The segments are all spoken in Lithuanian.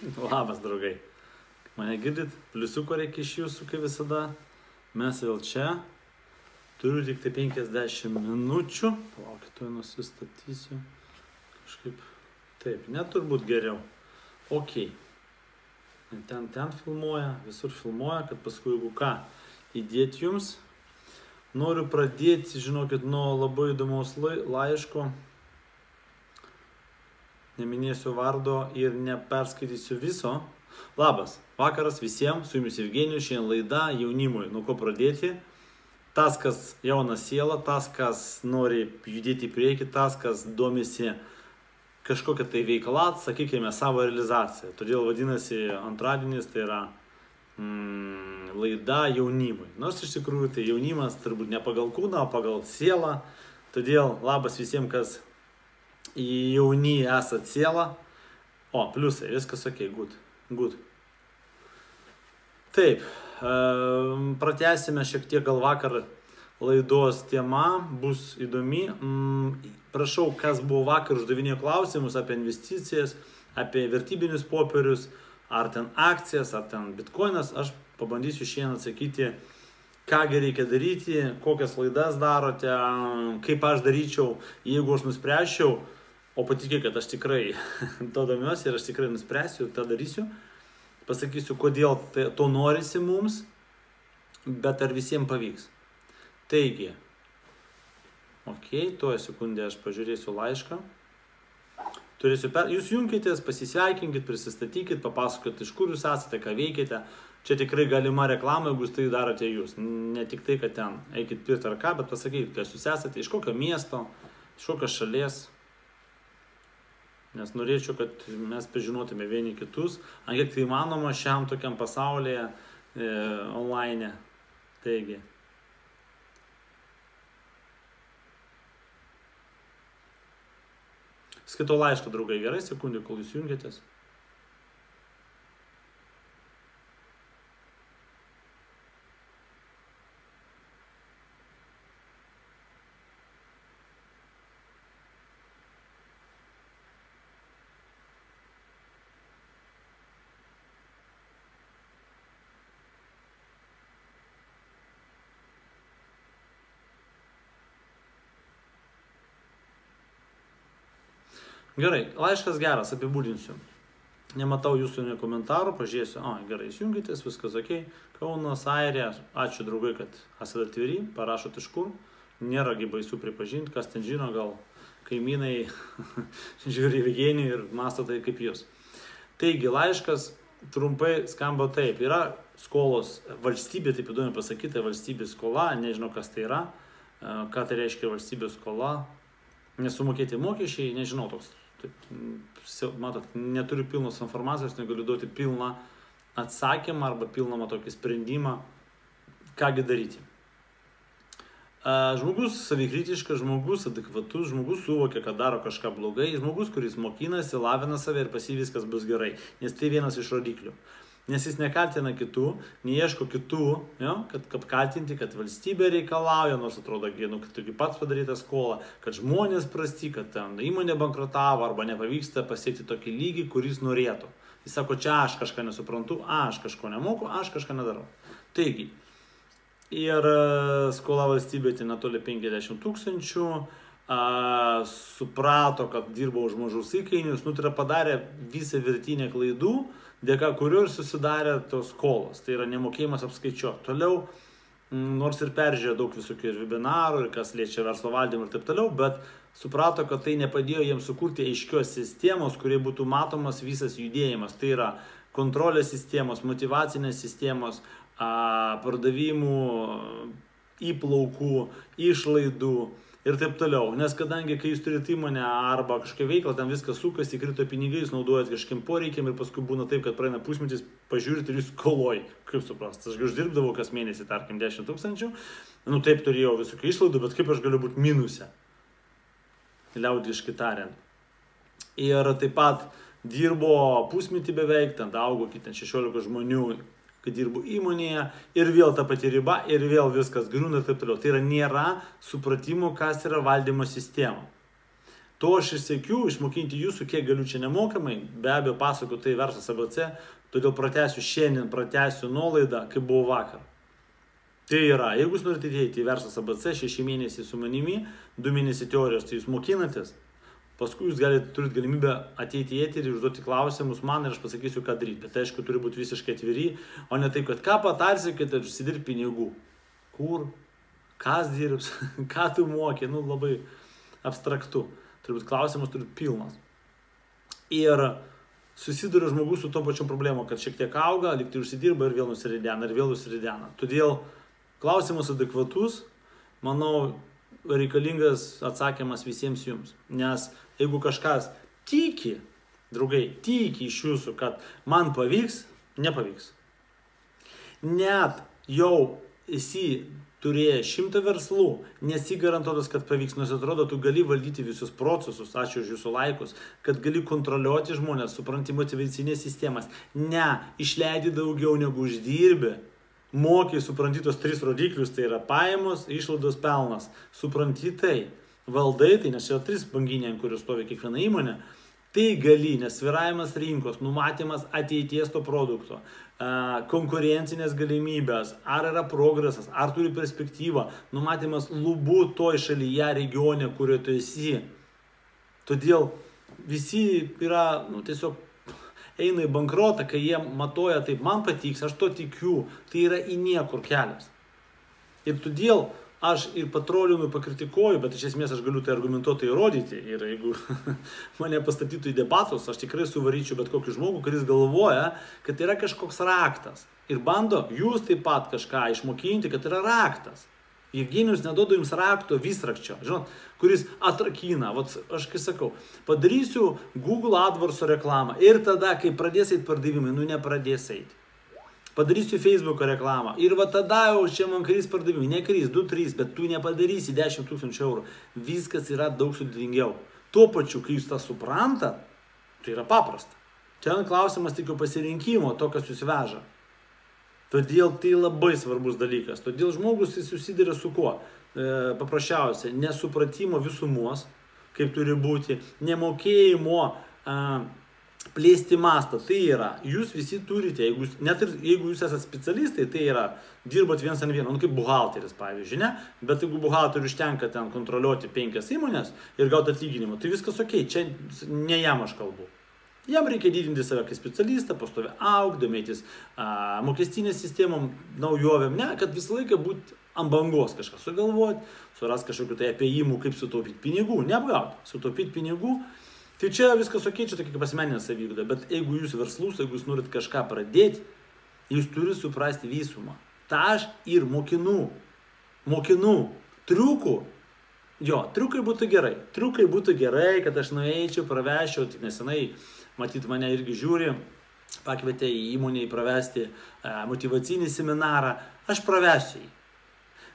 Labas, draugai. Mane girdit, pliusiuko reikia iš jūsų, kaip visada. Mes vėl čia. Turiu tik tai 50 minučių. Palaukit, tuoj nusistatysiu. Kažkaip. Taip, net turbūt geriau. Ok. Ten, ten filmuoja, visur filmuoja, kad paskui jeigu ką įdėti jums. Noriu pradėti, žinokit, nuo labai įdomaus lai- laiško. Neminėsiu vardo ir neperskaitysiu viso. Labas, vakaras visiems, su jumis Evgenijus, šiandien laida jaunimui. Nuo ko pradėti? Tas, kas jauna siela, tas, kas nori judėti į priekį, tas, kas domisi kažkokią tai veiklą, sakykime, savo realizaciją. Todėl vadinasi antradienis, tai yra mm, laida jaunimui. Nors iš tikrųjų tai jaunimas turbūt ne pagal kūną, o pagal sielą. Todėl labas visiems, kas jauni esat siela. O, pliusai, viskas ok, good. good. Taip, pratęsime šiek tiek gal vakar laidos tema, bus įdomi. Mm, Prašau, kas buvo vakar uždavinėjo klausimus apie investicijas, apie vertybinius popierius, ar ten akcijas, ar ten bitkoinas, aš pabandysiu šiandien atsakyti, kągi reikia daryti, kokias laidas darote, kaip aš daryčiau, jeigu aš nuspręsčiau, o patikėkit, aš tikrai to domiuosi ir aš tikrai nuspręsiu tą darysiu, pasakysiu, kodėl tai, to norisi mums, bet ar visiems pavyks. Taigi, ok, tuo sekundę aš pažiūrėsiu laišką. Turėsiu per... Jūs junkitės, pasisveikinkit, prisistatykit, papasakokit, iš kur jūs esate, ką veikite. Čia tikrai galima reklama, jeigu jūs tai darote jūs. Ne tik tai, kad ten eikit pirkti ar ką, bet pasakykit, kas jūs esate, iš kokio miesto, iš kokios šalies. Nes norėčiau, kad mes pažinotume vieni kitus, ant kiek tai įmanoma šiam tokiam pasaulyje e, online. Taigi. Skaito laišką, draugai, gerai, sekundė, kol jūs jungiatės. Gerai, laiškas geras, apibūdinsiu. Nematau jūsų ne komentarų, pažiūrėsiu, o gerai, įsijungitės, viskas ok. Kaunas, Airija, ačiū draugai, kad esate atviri, parašot iš kur. Nėragi baisu pripažinti, kas ten žino, gal kaimynai žiūri Evgenijų ir masto tai kaip jūs. Taigi, laiškas trumpai skamba taip. Yra skolos valstybė, taip įdomu pasakyti, valstybės skola, nežinau kas tai yra, e, ką tai reiškia valstybės skola, nesumokėti mokesčiai, nežinau toks. Matot, neturiu pilnos informacijos, negaliu duoti pilną atsakymą arba pilną tokį sprendimą, kągi daryti. Žmogus savikritiškas, žmogus adekvatus, žmogus suvokia, kad daro kažką blogai, žmogus, kuris mokinasi, lavina save ir pas jį viskas bus gerai, nes tai vienas iš rodiklių. Nes jis nekaltina kitų, neieško kitų, jo, kad apkaltinti, kad valstybė reikalauja, nors atrodo, nu, kad tu pats padaryta skola, kad žmonės prasti, kad ten įmonė bankrutavo arba nepavyksta pasiekti tokį lygį, kuris norėtų. Jis sako, čia aš kažką nesuprantu, aš kažko nemoku, aš kažką nedarau. Taigi, ir e, skola valstybė tai netoli 50 tūkstančių, a, suprato, kad dirbo už mažus įkainius, nu tai yra padarė visą virtinę klaidų, dėka kurių ir susidarė tos skolos. Tai yra nemokėjimas apskaičiuoti. Toliau, mm, nors ir peržiūrėjo daug visokių ir webinarų, ir kas liečia verslo valdymą ir taip toliau, bet suprato, kad tai nepadėjo jiems sukurti aiškios sistemos, kurie būtų matomas visas judėjimas. Tai yra kontrolės sistemos, motivacinės sistemos, pardavimų, įplaukų, išlaidų ir taip toliau. Nes kadangi, kai jūs turite įmonę arba kažkokią veiklą, ten viskas sukasi, krito pinigai, jūs naudojat kažkiem poreikiam ir paskui būna taip, kad praeina pusmetis, pažiūrėt ir jūs koloj. Kaip suprast, aš uždirbdavau kas mėnesį, tarkim, 10 tūkstančių, nu taip turėjau visokių išlaidų, bet kaip aš galiu būti minuse, liaudiškai tariant. Ir taip pat dirbo pusmetį beveik, ten augo iki ten 16 žmonių, kai dirbu įmonėje ir vėl ta pati riba ir vėl viskas griūna ir taip toliau. Tai yra nėra supratimo, kas yra valdymo sistema. To aš ir sėkiu, išmokinti jūsų, kiek galiu čia nemokamai, be abejo pasakoju tai versas ABC, todėl pratęsiu šiandien, pratęsiu nuolaidą, kaip buvo vakar. Tai yra, jeigu jūs norite įeiti į verslas ABC, šeši mėnesiai su manimi, du mėnesiai teorijos, tai jūs mokinatės, paskui jūs galite, turit galimybę ateiti į eterį ir užduoti klausimus man ir aš pasakysiu, ką daryti. Bet aišku, turi būti visiškai atviri, o ne taip, kad ką patarsi, kad užsidirbi pinigų. Kur, kas dirbs, ką tu moki, nu labai abstraktu. Turbūt klausimus turi pilnas. Ir susiduria žmogus su tom pačiom problemom, kad šiek tiek auga, liktai užsidirba ir vėl nusiridena, ir vėl nusiridena. Todėl Klausimas adekvatus, manau, reikalingas atsakymas visiems jums. Nes jeigu kažkas tiki, draugai, tiki iš jūsų, kad man pavyks, nepavyks. Net jau esi turėjęs šimtą verslų, nesi garantuotas, kad pavyks, nors atrodo, tu gali valdyti visus procesus, ačiū už jūsų laikus, kad gali kontroliuoti žmonės, supranti motivacinės sistemas. Ne, išleidi daugiau negu uždirbi moki, supranti tos tris rodiklius, tai yra pajamos, išlaidos, pelnas. Supranti tai, valdai tai, nes yra trys banginiai, ant kurių stovi kiekviena įmonė. Tai gali, nes sviravimas rinkos, numatymas ateities to produkto, konkurencinės galimybės, ar yra progresas, ar turi perspektyvą, numatymas lubų toj šalyje, regione, kurioje tu esi. Todėl visi yra nu, tiesiog eina į bankrotą, kai jie matoja taip, man patiks, aš to tikiu, tai yra į niekur kelias. Ir todėl aš ir patrolinu, pakritikuoju, bet iš esmės aš galiu tai argumentuotai įrodyti. Ir jeigu mane pastatytų į debatus, aš tikrai suvaryčiau bet kokį žmogų, kuris galvoja, kad yra kažkoks raktas. Ir bando jūs taip pat kažką išmokinti, kad yra raktas. Jevgenijus neduoda jums rakto visrakčio, žinot, kuris atrakina. Vat aš kai sakau, padarysiu Google AdWords reklamą ir tada, kai pradės eiti pardavimai, nu nepradės eiti. Padarysiu Facebook reklamą ir va tada jau čia man krys pardavimai, nekrys 2-3, bet tu nepadarysi 10 tūkstančių eurų. Viskas yra daug sudėtingiau. Tuo pačiu, kai jūs tą suprantat, tai yra paprasta. Čia klausimas tik pasirinkimo, to, kas jūs veža. Todėl tai labai svarbus dalykas. Todėl žmogus jis susiduria su kuo? E, paprasčiausiai, nesupratimo visumos, kaip turi būti, nemokėjimo e, plėsti mastą. Tai yra, jūs visi turite, jeigu, net ir jeigu jūs esate specialistai, tai yra, dirbat vienas ant vieno, nu kaip buhalteris, pavyzdžiui, ne? Bet jeigu buhalteriui užtenka ten kontroliuoti penkias įmonės ir gauti atlyginimą, tai viskas ok, čia ne jam aš kalbu. Jam reikia didinti save kaip specialistą, pastovi auk, domėtis mokestinės sistemom, naujovėm, ne, kad visą laiką būti ant bangos kažką sugalvoti, suras kažkokiu tai apėjimų, kaip sutaupyti pinigų, neapgauti, sutaupyti pinigų. Tai čia viskas ok, čia tokia kaip asmeninė savybė, bet jeigu jūs verslus, jeigu jūs norit kažką pradėti, jūs turite suprasti visumą. Ta aš ir mokinu, mokinu triukų Jo, triukai būtų gerai. Triukai būtų gerai, kad aš nueičiau, praveščiau, tik nesenai matyt mane irgi žiūri, pakvietė į įmonę pravesti e, motivacinį seminarą, aš pravesiu jį.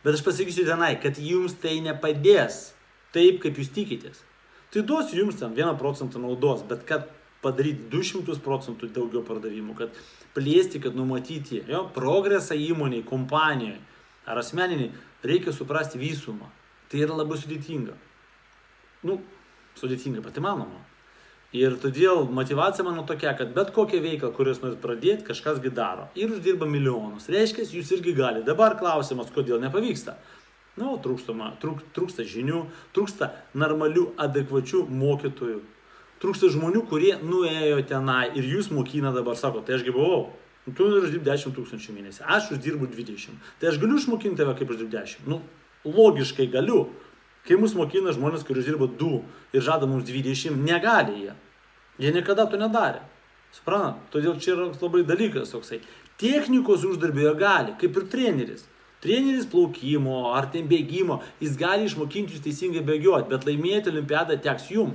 Bet aš pasakysiu tenai, kad jums tai nepadės taip, kaip jūs tikitės. Tai duosiu jums ten 1 procentą naudos, bet kad padaryti 200 procentų daugiau pardavimų, kad plėsti, kad numatyti jo, progresą įmoniai, kompanijoje ar asmeniniai, reikia suprasti visumą. Tai yra labai sudėtinga. Nu, sudėtinga, pati manoma. Ir todėl motivacija mano tokia, kad bet kokią veiklą, kurios norit pradėti, kažkasgi daro. Ir uždirba milijonus. Reiškia, jūs irgi galite. Dabar klausimas, kodėl nepavyksta. Nu, trūkstama, trūk, trūksta žinių, trūksta normalių, adekvačių mokytojų. Trūksta žmonių, kurie nuėjo tenai ir jūs mokina dabar, sako, tai ašgi buvau. Nu, tu uždirbi 10 tūkstančių mėnesį, aš uždirbu 20. Tai aš galiu išmokinti tave kaip uždirbi 10. Nu, logiškai galiu, Kai mus mokina žmonės, kurie dirba 2 ir žada mums 20, negali jie. Jie niekada to nedarė. Suprantat? Todėl čia yra labai dalykas toksai. Technikos uždarbėjo gali, kaip ir treneris. Treneris plaukimo ar ten bėgimo, jis gali išmokinti jūs teisingai bėgioti, bet laimėti olimpiadą teks jum.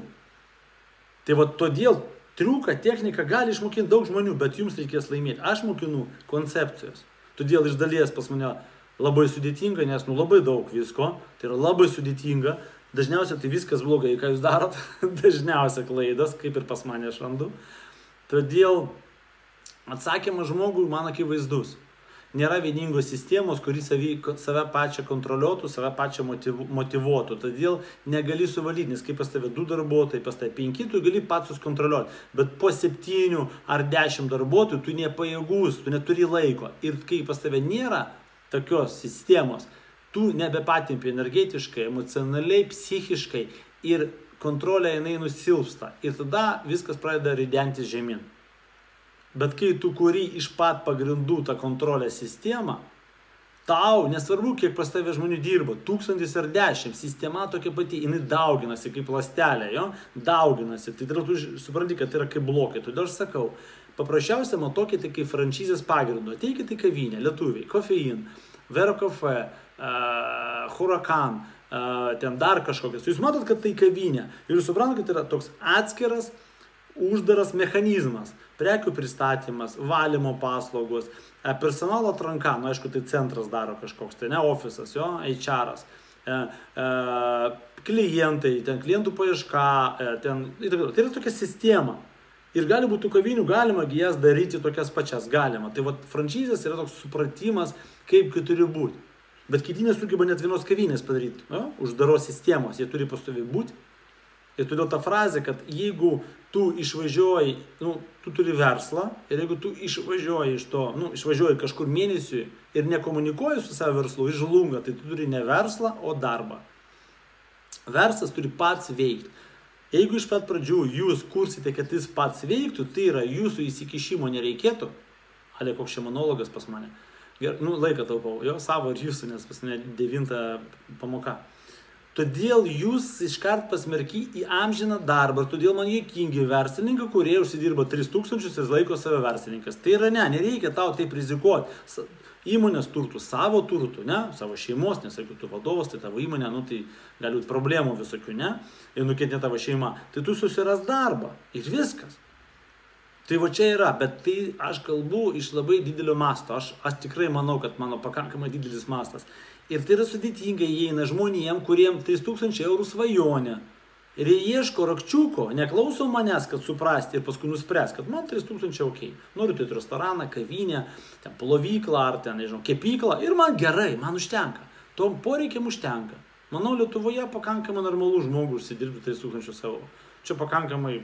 Tai va todėl triuką, techniką gali išmokinti daug žmonių, bet jums reikės laimėti. Aš mokinu koncepcijos. Todėl iš dalies pas mane labai sudėtinga, nes nu labai daug visko, tai yra labai sudėtinga. Dažniausiai tai viskas blogai, ką jūs darot, dažniausiai klaidas, kaip ir pas mane aš randu. Todėl atsakymas žmogui man akivaizdus. Nėra vieningos sistemos, kuri savy, save pačią kontroliuotų, save pačią motivu, motivuotų. Todėl negali suvaldyti, nes kaip pas tave du darbuotojai, pas tave penki, tu gali pats suskontroliuoti. Bet po septynių ar dešimt darbuotojų tu nepajėgus, tu neturi laiko. Ir kai pas tave nėra tokios sistemos, tu nebepatimpi energetiškai, emocionaliai, psichiškai ir kontrolė jinai nusilpsta. Ir tada viskas pradeda ridentis žemyn. Bet kai tu kuri iš pat pagrindų tą kontrolės sistemą, tau, nesvarbu, kiek pas tavę žmonių dirba, tūkstantis ar dešimt, sistema tokia pati, jinai dauginasi kaip lastelė, jo, dauginasi. Tai tu supranti, kad tai yra kaip blokai. Todėl aš sakau, paprasčiausia matuokite kaip franšizės pagrindu. Ateikite į kavinę, lietuviai, kofein, Vero kafe, uh, Huracan, uh, ten dar kažkokias. Jūs matot, kad tai kavinė. Ir jūs suprantate, kad tai yra toks atskiras, uždaras mechanizmas prekių pristatymas, valymo paslaugos, e, personalo atranka, nu aišku, tai centras daro kažkoks, tai ne ofisas, jo, HR. -as. E, e, klientai, ten klientų paieška, e, ten, tai yra tokia sistema. Ir gali būti kavinių, galima jas daryti tokias pačias, galima. Tai vad franšizės yra toks supratimas, kaip tai turi būti. Bet kiti nesugeba net vienos kavinės padaryti, jo, uždaros sistemos, jie turi pastovi būti. Ir todėl ta frazė, kad jeigu tu išvažiuoji, nu, tu turi verslą ir jeigu tu išvažiuoji iš to, nu, išvažiuoji kažkur mėnesiui ir nekomunikuoji su savo verslu, išlunga, tai tu turi ne verslą, o darbą. Verslas turi pats veikti. Jeigu iš pat pradžių jūs kursite, kad jis pats veiktų, tai yra jūsų įsikišimo nereikėtų. Ale koks čia monologas pas mane. Gerai, nu, laiką taupau, jo savo ir jūsų, nes pas mane devinta pamoka. Todėl jūs iškart pasmerki į amžiną darbą todėl man jėkingi verslininkai, kurie užsidirba 3000 ir laiko save verslininkas. Tai yra ne, nereikia tau taip rizikuoti. Įmonės turtų, savo turtų, ne, savo šeimos, nes jeigu tu vadovas, tai tavo įmonė, nu tai gali būti problemų visokių, ne, ir nukentė tavo šeima, tai tu susiras darbą ir viskas. Tai va čia yra, bet tai aš kalbu iš labai didelio masto, aš, aš tikrai manau, kad mano pakankamai didelis mastas. Ir tai yra sudėtinga įeina žmonėm, kuriem 3000 eurų svajonė. Ir jie ieško rakčiuko, neklauso manęs, kad suprasti ir paskui nuspręs, kad man 3000 ok. Noriu turėti restoraną, kavinę, ten plovyklą ar ten, nežinau, kepyklą ir man gerai, man užtenka. Tom poreikiam užtenka. Manau, Lietuvoje pakankamai normalų žmogų užsidirbti 3000 eurų. Čia pakankamai,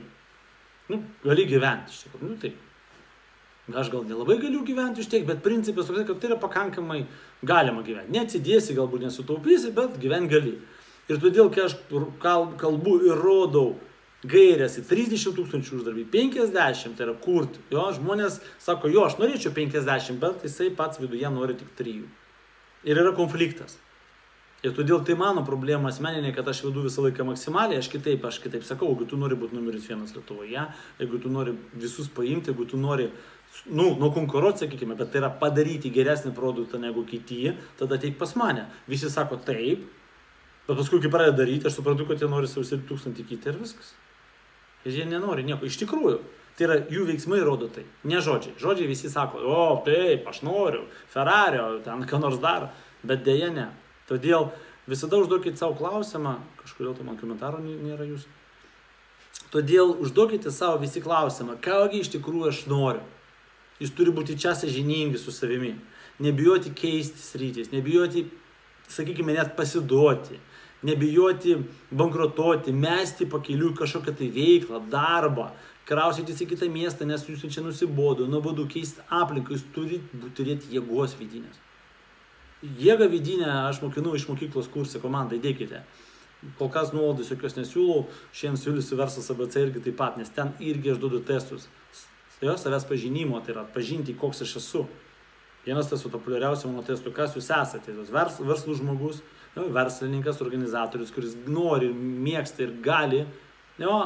nu, gali gyventi, iš tikrųjų, nu taip. Aš gal nelabai galiu gyventi iš tiek, bet principas toks, kad tai yra pakankamai galima gyventi. Neatsidėsi, galbūt nesutaupysi, bet gyventi gali. Ir todėl, kai aš kalbu ir rodau gairias į 30 tūkstančių uždarbį, 50, tai yra kurti. Jo, žmonės sako, jo, aš norėčiau 50, bet jisai pats viduje nori tik 3. Ir yra konfliktas. Ir todėl tai mano problema asmeninė, kad aš vedu visą laiką maksimaliai, aš kitaip, aš kitaip sakau, jeigu tu nori būti numeris vienas Lietuvoje, jeigu tu nori visus paimti, jeigu tu nori nu, nu konkuruoti, sakykime, bet tai yra padaryti geresnį produktą negu kiti, tada ateik pas mane. Visi sako taip, bet paskui, kai pradeda daryti, aš suprantu, kad jie nori sausirbti tūkstantį kitą ir viskas. Ir jie nenori nieko. Iš tikrųjų, tai yra jų veiksmai rodo tai, ne žodžiai. Žodžiai visi sako, o taip, aš noriu, Ferrario, ten ką nors dar, bet dėja ne. Todėl visada užduokit savo klausimą, kažkodėl tai man komentaro nėra jūsų. Todėl užduokite savo visi klausimą, kągi iš tikrųjų aš noriu. Jūs turi būti čia sažiningi su savimi. Nebijoti keisti sritis, nebijoti, sakykime, net pasiduoti, nebijoti bankrutuoti, mesti pakeliui kažkokią tai veiklą, darbą, krausytis į kitą miestą, nes jūs čia nusibodo, nuobodu keisti aplinką, jūs turite turėti jėgos vidinės. Jėgą vidinę aš mokinu iš mokyklos kursą komandai, dėkite. Kol kas nuolaidos jokios nesiūlau, šiandien siūlysiu verslas ABC irgi taip pat, nes ten irgi aš duodu testus jo savęs pažinimo, tai yra atpažinti, koks aš esu. Vienas tas populiariausių mano testų, kas jūs esate, tas vers, verslų žmogus, jo, verslininkas, organizatorius, kuris nori, mėgsta ir gali jo,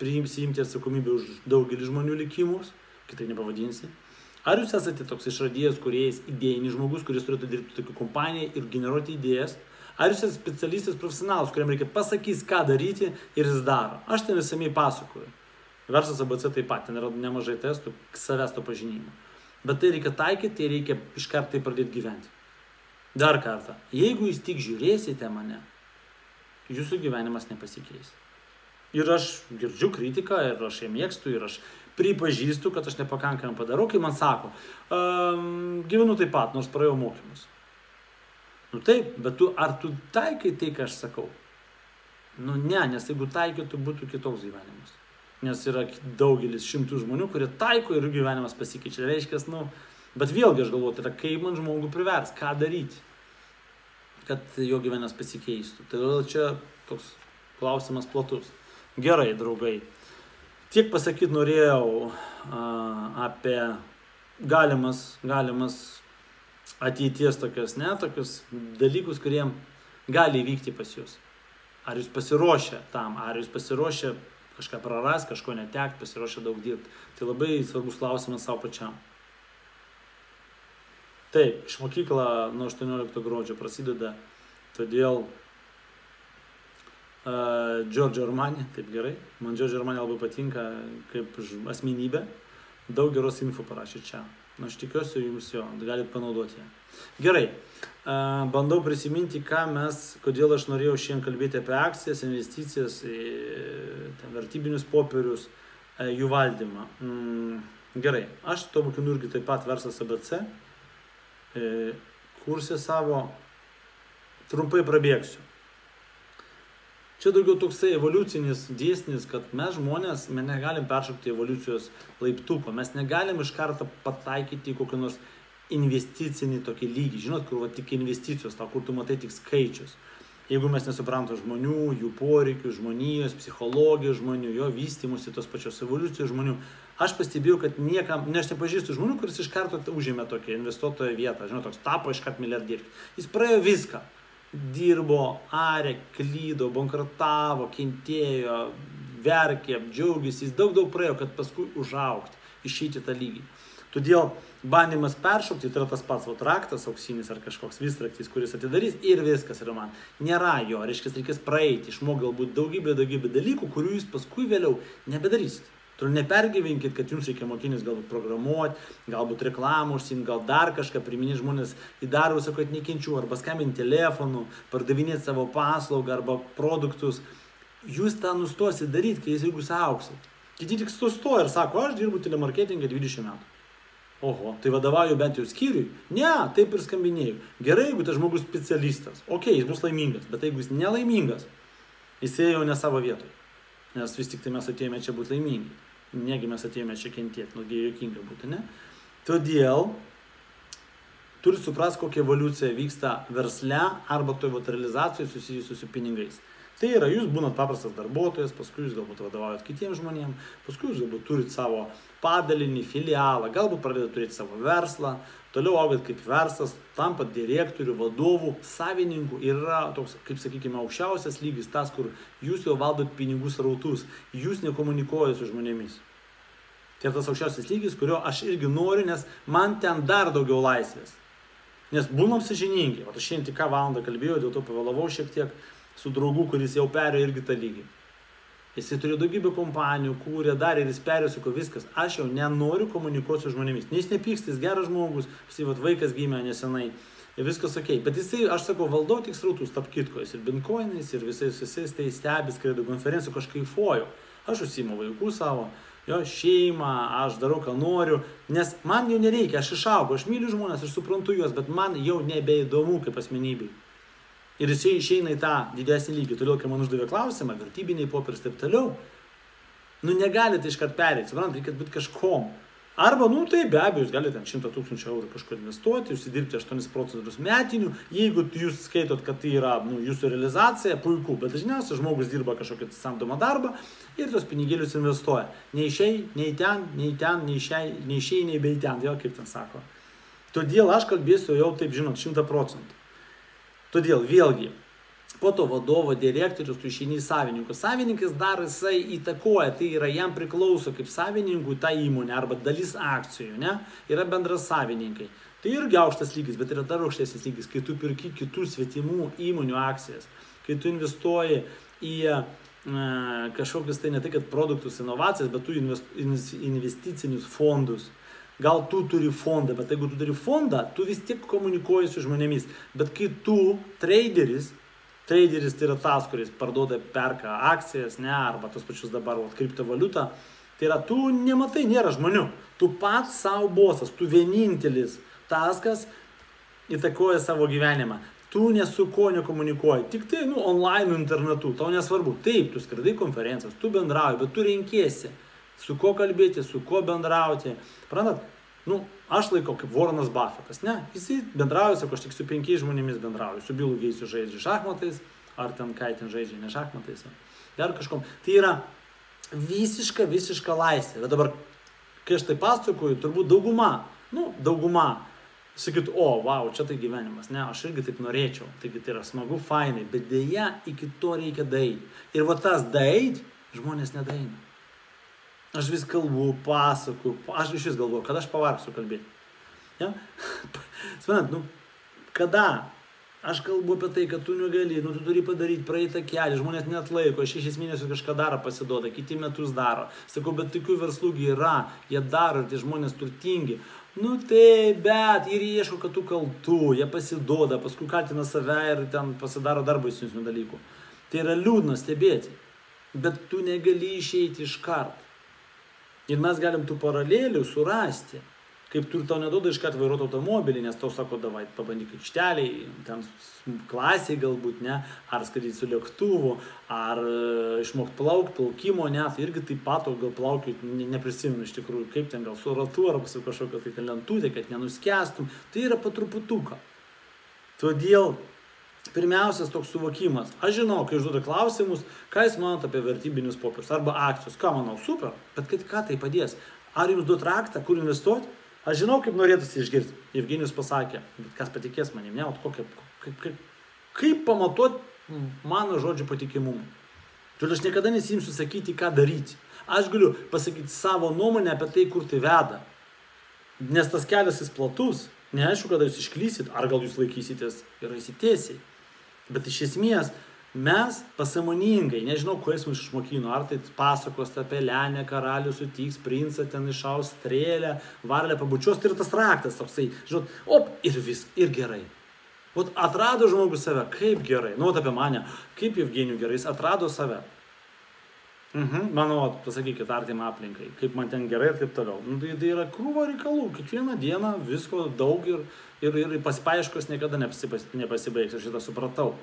priimti atsakomybę už daugelį žmonių likimus, kitai nepavadinsi. Ar jūs esate toks išradėjas, kuriejas, idėjinis žmogus, kuris turėtų dirbti tokią kompaniją ir generuoti idėjas? Ar jūs esate specialistas, profesionalas, kuriam reikia pasakys, ką daryti ir jis daro? Aš ten visame pasakoju. Verslas ABC taip pat, ten yra nemažai testų savęs to pažinimo. Bet tai reikia taikyti, tai reikia iš karto tai pradėti gyventi. Dar kartą, jeigu jūs tik žiūrėsite mane, jūsų gyvenimas nepasikeis. Ir aš girdžiu kritiką, ir aš ją mėgstu, ir aš pripažįstu, kad aš nepakankamai padarau, kai man sako, um, gyvenu taip pat, nors praėjau mokymus. Nu taip, bet tu, ar tu taikai tai, ką aš sakau? Nu ne, nes jeigu taikytų, būtų kitoks gyvenimas. Nes yra daugelis šimtų žmonių, kurie taiko ir jų gyvenimas pasikeičia. Tai reiškia, nu, bet vėlgi aš galvoju, tai yra kaip man žmogų privers, ką daryti, kad jo gyvenimas pasikeistų. Tai čia toks klausimas platus. Gerai, draugai. Tiek pasakyti norėjau a, apie galimas, galimas ateities tokius, ne, tokius dalykus, kurie gali įvykti pas jūs. Ar jūs pasiruošę tam, ar jūs pasiruošę kažką praras, kažko netekti, pasiruošę daug dirbti. Tai labai svarbus klausimas savo pačiam. Taip, iš mokykla nuo 18 gruodžio prasideda, todėl Džordžio Armani, taip gerai. Man Džordžio Armani labai patinka kaip asmenybė. Daug geros info parašė čia. Na, aš tikiuosi jums jo, galite panaudoti ją. Gerai, bandau prisiminti, ką mes, kodėl aš norėjau šiandien kalbėti apie akcijas, investicijas, vertybinius popierius, jų valdymą. Mm, gerai, aš to mokinu irgi taip pat verslas ABC. Kursė savo, trumpai prabėgsiu. Čia daugiau toksai evoliucinis dėsnis, kad mes žmonės, mes negalim peršokti evoliucijos laiptuko, mes negalim iš karto pataikyti į kokį nors investicinį tokį lygį, žinot, kur va, tik investicijos, tau, kur tu matai tik skaičius. Jeigu mes nesuprantam žmonių, jų poreikių, žmonijos, psichologijos žmonių, jo vystimusi, tos pačios evoliucijos žmonių, aš pastebėjau, kad niekam, ne aš nepažįstu žmonių, kuris iš karto užėmė tokią investuotojo vietą, žinot, toks tapo iš karto milijardierius. Jis praėjo viską dirbo, arė, klydo, bankrutavo, kentėjo, verkė, džiaugiasi, jis daug daug praėjo, kad paskui užaukti, išeiti tą lygį. Todėl bandymas peršokti tai yra tas pats vat, raktas auksinis ar kažkoks visraktis, kuris atidarys ir viskas yra man. Nėra jo, reiškia, reikės praeiti, išmokti galbūt daugybę, daugybę dalykų, kurių jūs paskui vėliau nebedarysite. Tu nepergyvenkit, kad jums reikia mokintis galbūt programuoti, galbūt reklamą užsimti, gal dar kažką priminti žmonės į darbą, sako, kad nekenčiu, arba skambinti telefonu, pardavinėti savo paslaugą arba produktus. Jūs tą nustosite daryti, kai jeigu jūs auksit. Kiti tik sustoja ir sako, aš dirbu telemarketingą 20 metų. Oho, tai vadovauju bent jau skyriui? Ne, taip ir skambinėjau. Gerai, jeigu tas žmogus specialistas. Ok, jis bus laimingas, bet jeigu jis nelaimingas, jis jau ne savo vietoje. Nes vis tik tai mes atėjome čia būti laimingi negi mes atėjome čia kentėti, nugi jokinga būtų, ne? Todėl turi suprasti, kokia evoliucija vyksta versle arba toje realizacijoje susijusiu su pinigais. Tai yra, jūs būnat paprastas darbuotojas, paskui jūs galbūt vadovaujat kitiems žmonėms, paskui jūs galbūt turit savo padalinį, filialą, galbūt pradedate turėti savo verslą, toliau augat kaip verslas, tampat direktorių, vadovų, savininkų ir yra toks, kaip sakykime, aukščiausias lygis, tas, kur jūs jau valdot pinigų srautus, jūs nekomunikuojate su žmonėmis. Tai tas aukščiausias lygis, kurio aš irgi noriu, nes man ten dar daugiau laisvės. Nes būnom sažiningi. O aš šiandien tik ką valandą kalbėjau, dėl to pavėlavau šiek tiek su draugu, kuris jau perėjo irgi tą lygį. Jisai turi daugybę kompanijų, kūrė, darė ir jis perėjo, sako viskas. Aš jau nenoriu komunikuoti su žmonėmis. Nes nepyksta, jis geras žmogus, jisai vat, vaikas gimė nesenai. Ir viskas ok. Bet jisai, aš sakau, valdau tik srautus, tap kitko, jis ir bitcoinais, ir visais visais tai stebi, skraido konferencijų, kažkaip foju. Aš užsimu vaikų savo, jo šeimą, aš darau, ką noriu, nes man jau nereikia, aš išaugau, aš myliu žmonės, aš suprantu juos, bet man jau nebeįdomu kaip asmenybei. Ir jisai išeina į tą didesnį lygį. Todėl, kai man uždavė klausimą, vertybiniai popieriai ir taip toliau, nu negalite iškart perėti, suprantate, reikia būti kažkom. Arba, nu tai be abejo, jūs galite 100 tūkstančių eurų kažkur investuoti, užsidirbti 8 procentus metinių, jeigu jūs skaitot, kad tai yra nu, jūsų realizacija, puiku, bet dažniausiai žmogus dirba kažkokią samdomą darbą ir tos pinigėlius investuoja. Nei šiai, nei ten, nei ten, nei šiai, nei šiai, nei bei ten, jo, kaip ten sako. Todėl aš kalbėsiu jau taip, žinot, 100 procentų. Todėl vėlgi, po to vadovo direktorius, tu išeini į savininkų. Savininkas dar jisai įtakoja, tai yra jam priklauso kaip savininkų ta įmonė arba dalis akcijų, ne? Yra bendras savininkai. Tai irgi aukštas lygis, bet yra dar aukštesnis lygis, kai tu pirki kitų svetimų įmonių akcijas, kai tu investuoji į e, kažkokius tai ne tai, kad produktus, inovacijas, bet tu investicinius fondus. Gal tu turi fondą, bet jeigu tu turi fondą, tu vis tiek komunikuoji su žmonėmis. Bet kai tu, traderis, Traderis tai yra tas, kuris parduoda, perka akcijas, ne, arba tos pačius dabar vat, kriptovaliutą. Tai yra, tu nematai, nėra žmonių. Tu pats savo bosas, tu vienintelis tas, kas įtakoja savo gyvenimą. Tu nesu ko nekomunikuoji, tik tai, nu, online internetu, tau nesvarbu. Taip, tu skridai konferencijas, tu bendrauji, bet tu renkėsi, su kuo kalbėti, su kuo bendrauti. Pranat, nu, aš laikau kaip Warrenas Buffettas, ne, jisai bendrauja, sako, aš tik su penkiais žmonėmis bendrauju, su Bilu Geisiu žaidžia šachmatais, ar ten ką ten žaidžia, ne šachmatais, dar kažkom. Tai yra visiška, visiška laisvė. Bet dabar, kai aš tai pasakoju, turbūt dauguma, nu, dauguma sakytų, o, wow, čia tai gyvenimas, ne, aš irgi taip norėčiau, taigi tai yra smagu, fainai, bet dėja iki to reikia daeiti. Ir va tas daeiti, žmonės nedaina. Aš vis kalbu, pasakoju, aš iš vis galvoju, kada aš pavargsiu kalbėti. Ja? Smenat, nu, kada Aš kalbu apie tai, kad tu negali, nu tu turi padaryti praeitą kelią, žmonės net laiko, šešis mėnesius kažką daro pasiduoda, kiti metus daro. Sakau, bet tokių verslų yra, jie daro ir tie žmonės turtingi. Nu tai, bet ir ieško, kad tu kaltų, jie pasiduoda, paskui kaltina save ir ten pasidaro dar baisesnių dalykų. Tai yra liūdna stebėti, bet tu negali išeiti iš kart. Ir mes galim tų paralelių surasti. Kaip tu tau neduoda iškart vairuoti automobilį, nes tau sako, davai, pabandyk aikšteliai, ten klasiai galbūt, ne, ar skraidyti su lėktuvu, ar uh, išmokti plaukti, plaukimo, ne, tai irgi taip pat, gal plaukiu, ne, neprisimenu iš tikrųjų, kaip ten gal su ratu ar su kažkokia tai lentutė, kad nenuskestum, tai yra patruputuką. Todėl Pirmiausias toks suvokimas. Aš žinau, kai užduoda klausimus, ką jūs manote apie vertybinius popierius arba akcijus. Ką manau, super, bet kad ką tai padės? Ar jums duot raktą, kur investuoti? Aš žinau, kaip norėtųsi išgirsti. Evgenijus pasakė, bet kas patikės manim, ne, kokia, kaip, kaip, kaip pamatuoti mano žodžių patikimumą. Todėl aš niekada nesimsiu sakyti, ką daryti. Aš galiu pasakyti savo nuomonę apie tai, kur tai veda. Nes tas kelias jis platus, neaišku, kada jūs išklysit, ar gal jūs laikysitės ir įsitėsiai. Bet iš esmės mes pasamoningai, nežinau, kuo jis mus išmokino, ar tai pasakos apie Lenę, karalių sutiks, princą ten išaus strėlę, varlę pabučios, tai yra tas raktas toksai, žinot, op, ir vis, ir gerai. Vat atrado žmogus save, kaip gerai, nu, apie mane, kaip Evgenijų gerai, jis atrado save. Mhm, manau, pasakykit artimą aplinkai, kaip man ten gerai ir taip toliau. Nu, tai, tai yra krūva reikalų, kiekvieną dieną visko daug ir, ir, ir pasipaiškos niekada nepasibaigs, aš šitą supratau.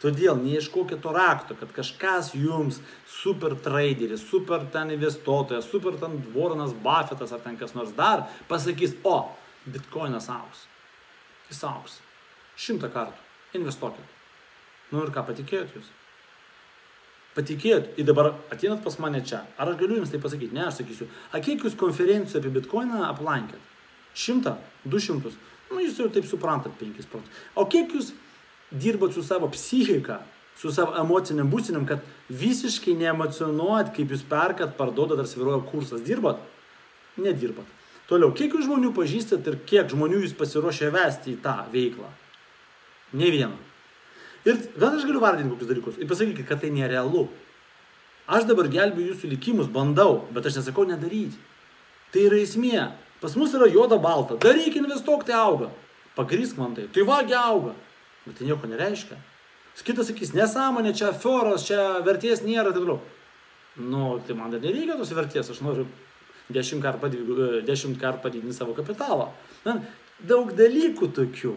Todėl neieškokit to rakto, kad kažkas jums super traderis, super ten investuotojas, super ten Warrenas Buffettas ar ten kas nors dar pasakys, o, bitkoinas auks. Jis auks. Šimtą kartų. Investuokit. Nu ir ką, patikėjot jūs? Patikėjot, ir dabar ateinat pas mane čia. Ar aš galiu jums tai pasakyti? Ne, aš sakysiu, a kiek jūs konferencijų apie bitkoiną aplankėt? Šimtą? Du šimtus? Nu, jūs jau taip suprantat, penkis procentus. O kiek jūs dirbat su savo psichika, su savo emociniam būsiniam, kad visiškai neemocionuojat, kaip jūs perkat, parduodat ar sviruoja kursas. Dirbat? Nedirbat. Toliau, kiek jūs žmonių pažįstat ir kiek žmonių jūs pasiruošę vesti į tą veiklą? Ne vieną. Ir bet aš galiu vardinti kokius dalykus. Ir pasakykit, kad tai nerealu. Aš dabar gelbėjau jūsų likimus, bandau, bet aš nesakau nedaryti. Tai yra esmė. Pas mus yra juoda balta. Daryk, investuok, tai auga. Pagrysk man tai. Tai vagi auga. Bet tai nieko nereiškia. Kitas sakys, nesąmonė, čia foros, čia vertės nėra, taip toliau. Nu, tai man dar nereikia tos vertės, aš noriu dešimt kartų padidinti, padidinti savo kapitalą. Na, daug dalykų tokių.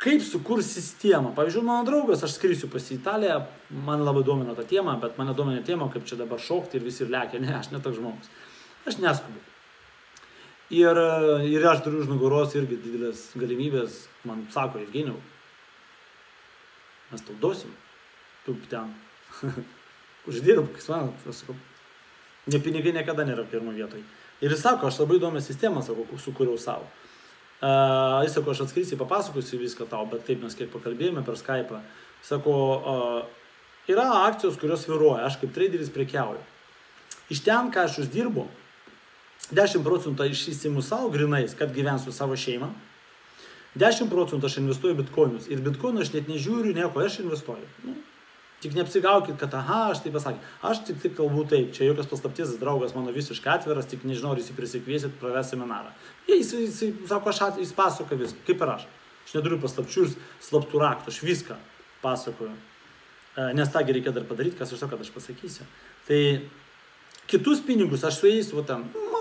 Kaip sukurti sistemą? Pavyzdžiui, mano draugas, aš skrisiu pas Italiją, man labai domina ta tema, bet mane domina tema, kaip čia dabar šokti ir visi lekia. Ne, aš netoks žmogus. Aš neskubu. Ir, ir aš turiu už nugaros irgi didelės galimybės, man sako, Evgenijau, mes tau duosim, tu ten uždirb, kas man, aš sakau, ne pinigai niekada nėra pirmo vietoj. Ir jis sako, aš labai įdomią sistemą, sako, sukūriau savo. Uh, jis sako, aš atskrysiu, papasakosiu viską tau, bet taip mes kiek pakalbėjome per Skype. Sako, uh, yra akcijos, kurios viruoja, aš kaip traderis prekiauju. Iš ten, ką aš uždirbu, 10 procentų išsiimu savo grinais, kad gyvensiu savo šeimą. 10 procentų aš investuoju bitkoinus. Ir bitkoinų aš net nežiūriu nieko, aš investuoju. Nu, tik neapsigaukit, kad aha, aš taip pasakė. Aš tik, tik kalbu taip, čia jokios paslapties, draugas mano visiškai atviras, tik nežinau, ar jį prisikviesit praves seminarą. Jis, jis, jis sako, aš at, jis pasakoja viską, kaip ir aš. Aš neturiu paslapčių ir slaptų raktų, aš viską pasakoju. E, nes tągi reikia dar padaryti, kas aš to, kad aš pasakysiu. Tai kitus pinigus aš su jais, va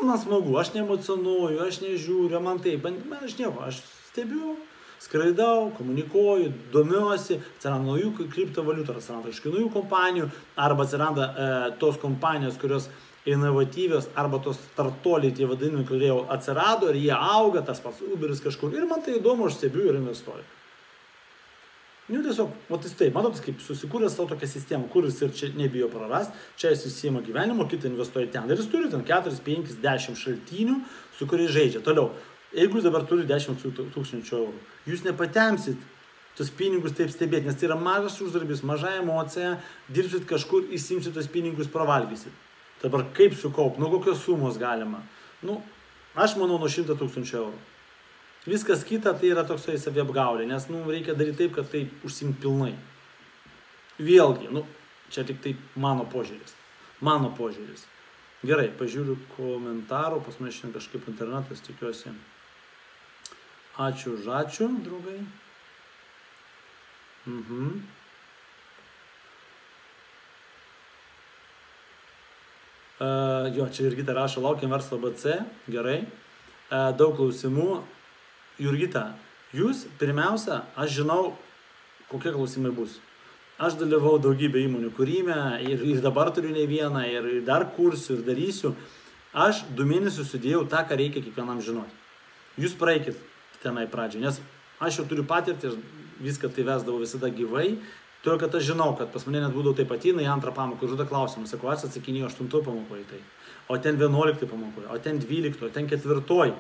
ten, man, man smagu, aš neemocionuoju, aš nežiūriu, man taip, man aš nieko, aš stebiu, skraidau, komunikuoju, domiuosi, atsiranda naujų kriptovaliutų, atsiranda kažkokių naujų kompanijų, arba atsiranda e, tos kompanijos, kurios inovatyvios, arba tos startoliai tie vadinami, kurie jau atsirado ir jie auga, tas pats Uberis kažkur. Ir man tai įdomu, aš stebiu ir investuoju. Nu, tiesiog, o tai taip, matot, kaip susikūręs savo tokią sistemą, kuris ir čia nebijo prarast, čia jis įsima gyvenimo, kitą investuoja ten. Ir jis turi ten 4, 5, 10 šaltinių, su kuriais žaidžia. Toliau, Jeigu jūs dabar turite 10 tūkstančių eurų, jūs nepatemsit tos pinigus taip stebėti, nes tai yra mažas uždarbis, maža emocija, dirbsit kažkur, įsimsit tos pinigus, pravalgysit. Dabar kaip sukaup, nuo kokios sumos galima? Nu, aš manau nuo 100 tūkstančių eurų. Viskas kita tai yra toksai saviapgaulė, nes nu, reikia daryti taip, kad tai užsimt pilnai. Vėlgi, nu, čia tik tai mano požiūris. Mano požiūris. Gerai, pažiūriu komentarų, pas mane šiandien kažkaip internetas, tikiuosi. Ačiū už ačiū, draugai. Mhm. Uh, jo, čia Jurgita rašo, laukiam verslo BC, gerai. Uh, daug klausimų. Jurgita, jūs pirmiausia, aš žinau, kokie klausimai bus. Aš dalyvau daugybę įmonių kūrime ir, ir dabar turiu ne vieną, ir, ir dar kursiu, ir darysiu. Aš du mėnesius sudėjau tą, ką reikia kiekvienam žinoti. Jūs praeikit tenai pradžiai. Nes aš jau turiu patirtį, viską tai vesdavau visada gyvai. Todėl, kad aš žinau, kad pas mane net būdavo taip pat į antrą pamoką, užduoda klausimą, sakau, aš atsakinėjau 8 pamokoje tai, o ten 11 pamokoje, o ten 12, o ten 4.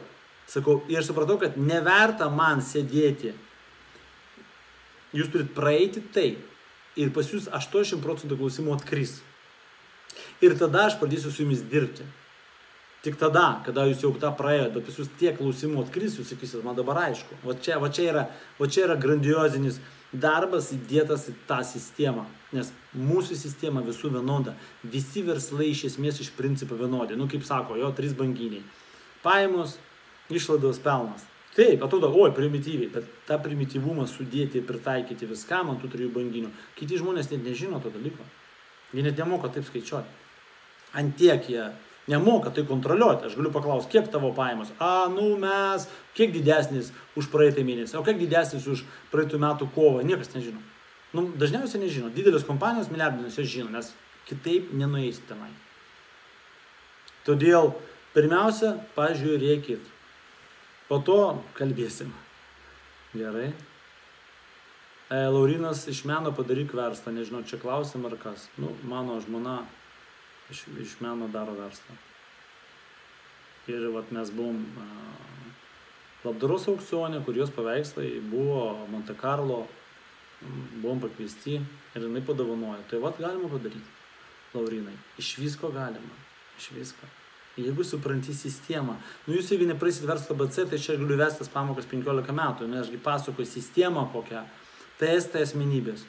Sakau, ir supratau, kad neverta man sėdėti. Jūs turit praeiti tai ir pas jūs 80 procentų klausimų atkris. Ir tada aš pradėsiu su jumis dirbti. Tik tada, kada jūs jau tą praėjot, bet pas jūs tiek klausimų atkris, jūs sakysit, man dabar aišku. Va čia, va čia, yra, va čia yra grandiozinis darbas įdėtas į tą sistemą. Nes mūsų sistema visų vienoda. Visi verslai iš esmės iš principo vienodi. Nu, kaip sako, jo, trys banginiai. Pajamos, išlaidos, pelnas. Taip, atrodo, oi, primityviai, bet tą primityvumą sudėti ir pritaikyti viskam ant tų trijų banginių. Kiti žmonės net nežino to dalyko. Jie net nemoka taip skaičiuoti. Antiek jie nemoka tai kontroliuoti. Aš galiu paklausti, kiek tavo pajamos? A, nu mes, kiek didesnis už praeitą mėnesį, o kiek didesnis už praeitų metų kovą, niekas nežino. Nu, dažniausiai nežino. Didelės kompanijos milijardinės jos žino, nes kitaip nenueisi tenai. Todėl pirmiausia, pažiūrėkit. Po to kalbėsim. Gerai. E, Laurinas iš meno padaryk verslą, nežinau, čia klausim ar kas. Nu, mano žmona iš, iš meno daro verslą. Ir vat, mes buvom labdaros aukcionė, kur jos paveikslai buvo Monte Carlo, buvom pakviesti ir jinai padovanojo. Tai vat galima padaryti, Laurinai. Iš visko galima. Iš visko. Jeigu supranti sistemą, nu jūs jeigu neprasit verslo BC, tai čia galiu vestas pamokas 15 metų, nes ašgi pasakoju sistemą kokią, tai tai asmenybės.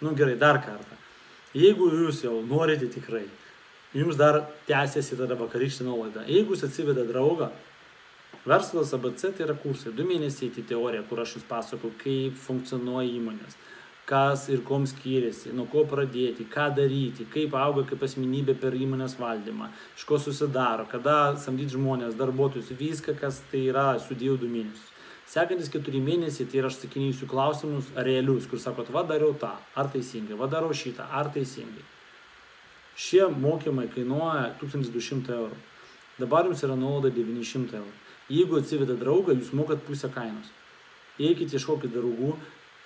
Nu gerai, dar kartą. Jeigu jūs jau norite tikrai jums dar tęsiasi tada vakarykštė nuolaida. Jeigu jūs atsiveda draugą, verslas ABC tai yra kursai, du mėnesiai į teoriją, kur aš jums pasakoju, kaip funkcionuoja įmonės, kas ir kom skiriasi, nuo ko pradėti, ką daryti, kaip auga kaip asmenybė per įmonės valdymą, iš ko susidaro, kada samdyti žmonės, darbuotojus, viską, kas tai yra, sudėjau du mėnesius. Sekantis keturi mėnesiai, tai yra aš sakinėjusiu klausimus realius, kur sakot, va dariau tą, ar teisingai, va darau šitą, ar teisingai. Šie mokymai kainuoja 1200 eurų. Dabar jums yra nuolaida 900 eurų. Jeigu atsiveda draugą, jūs mokat pusę kainos. Eikit, ieškokit draugų,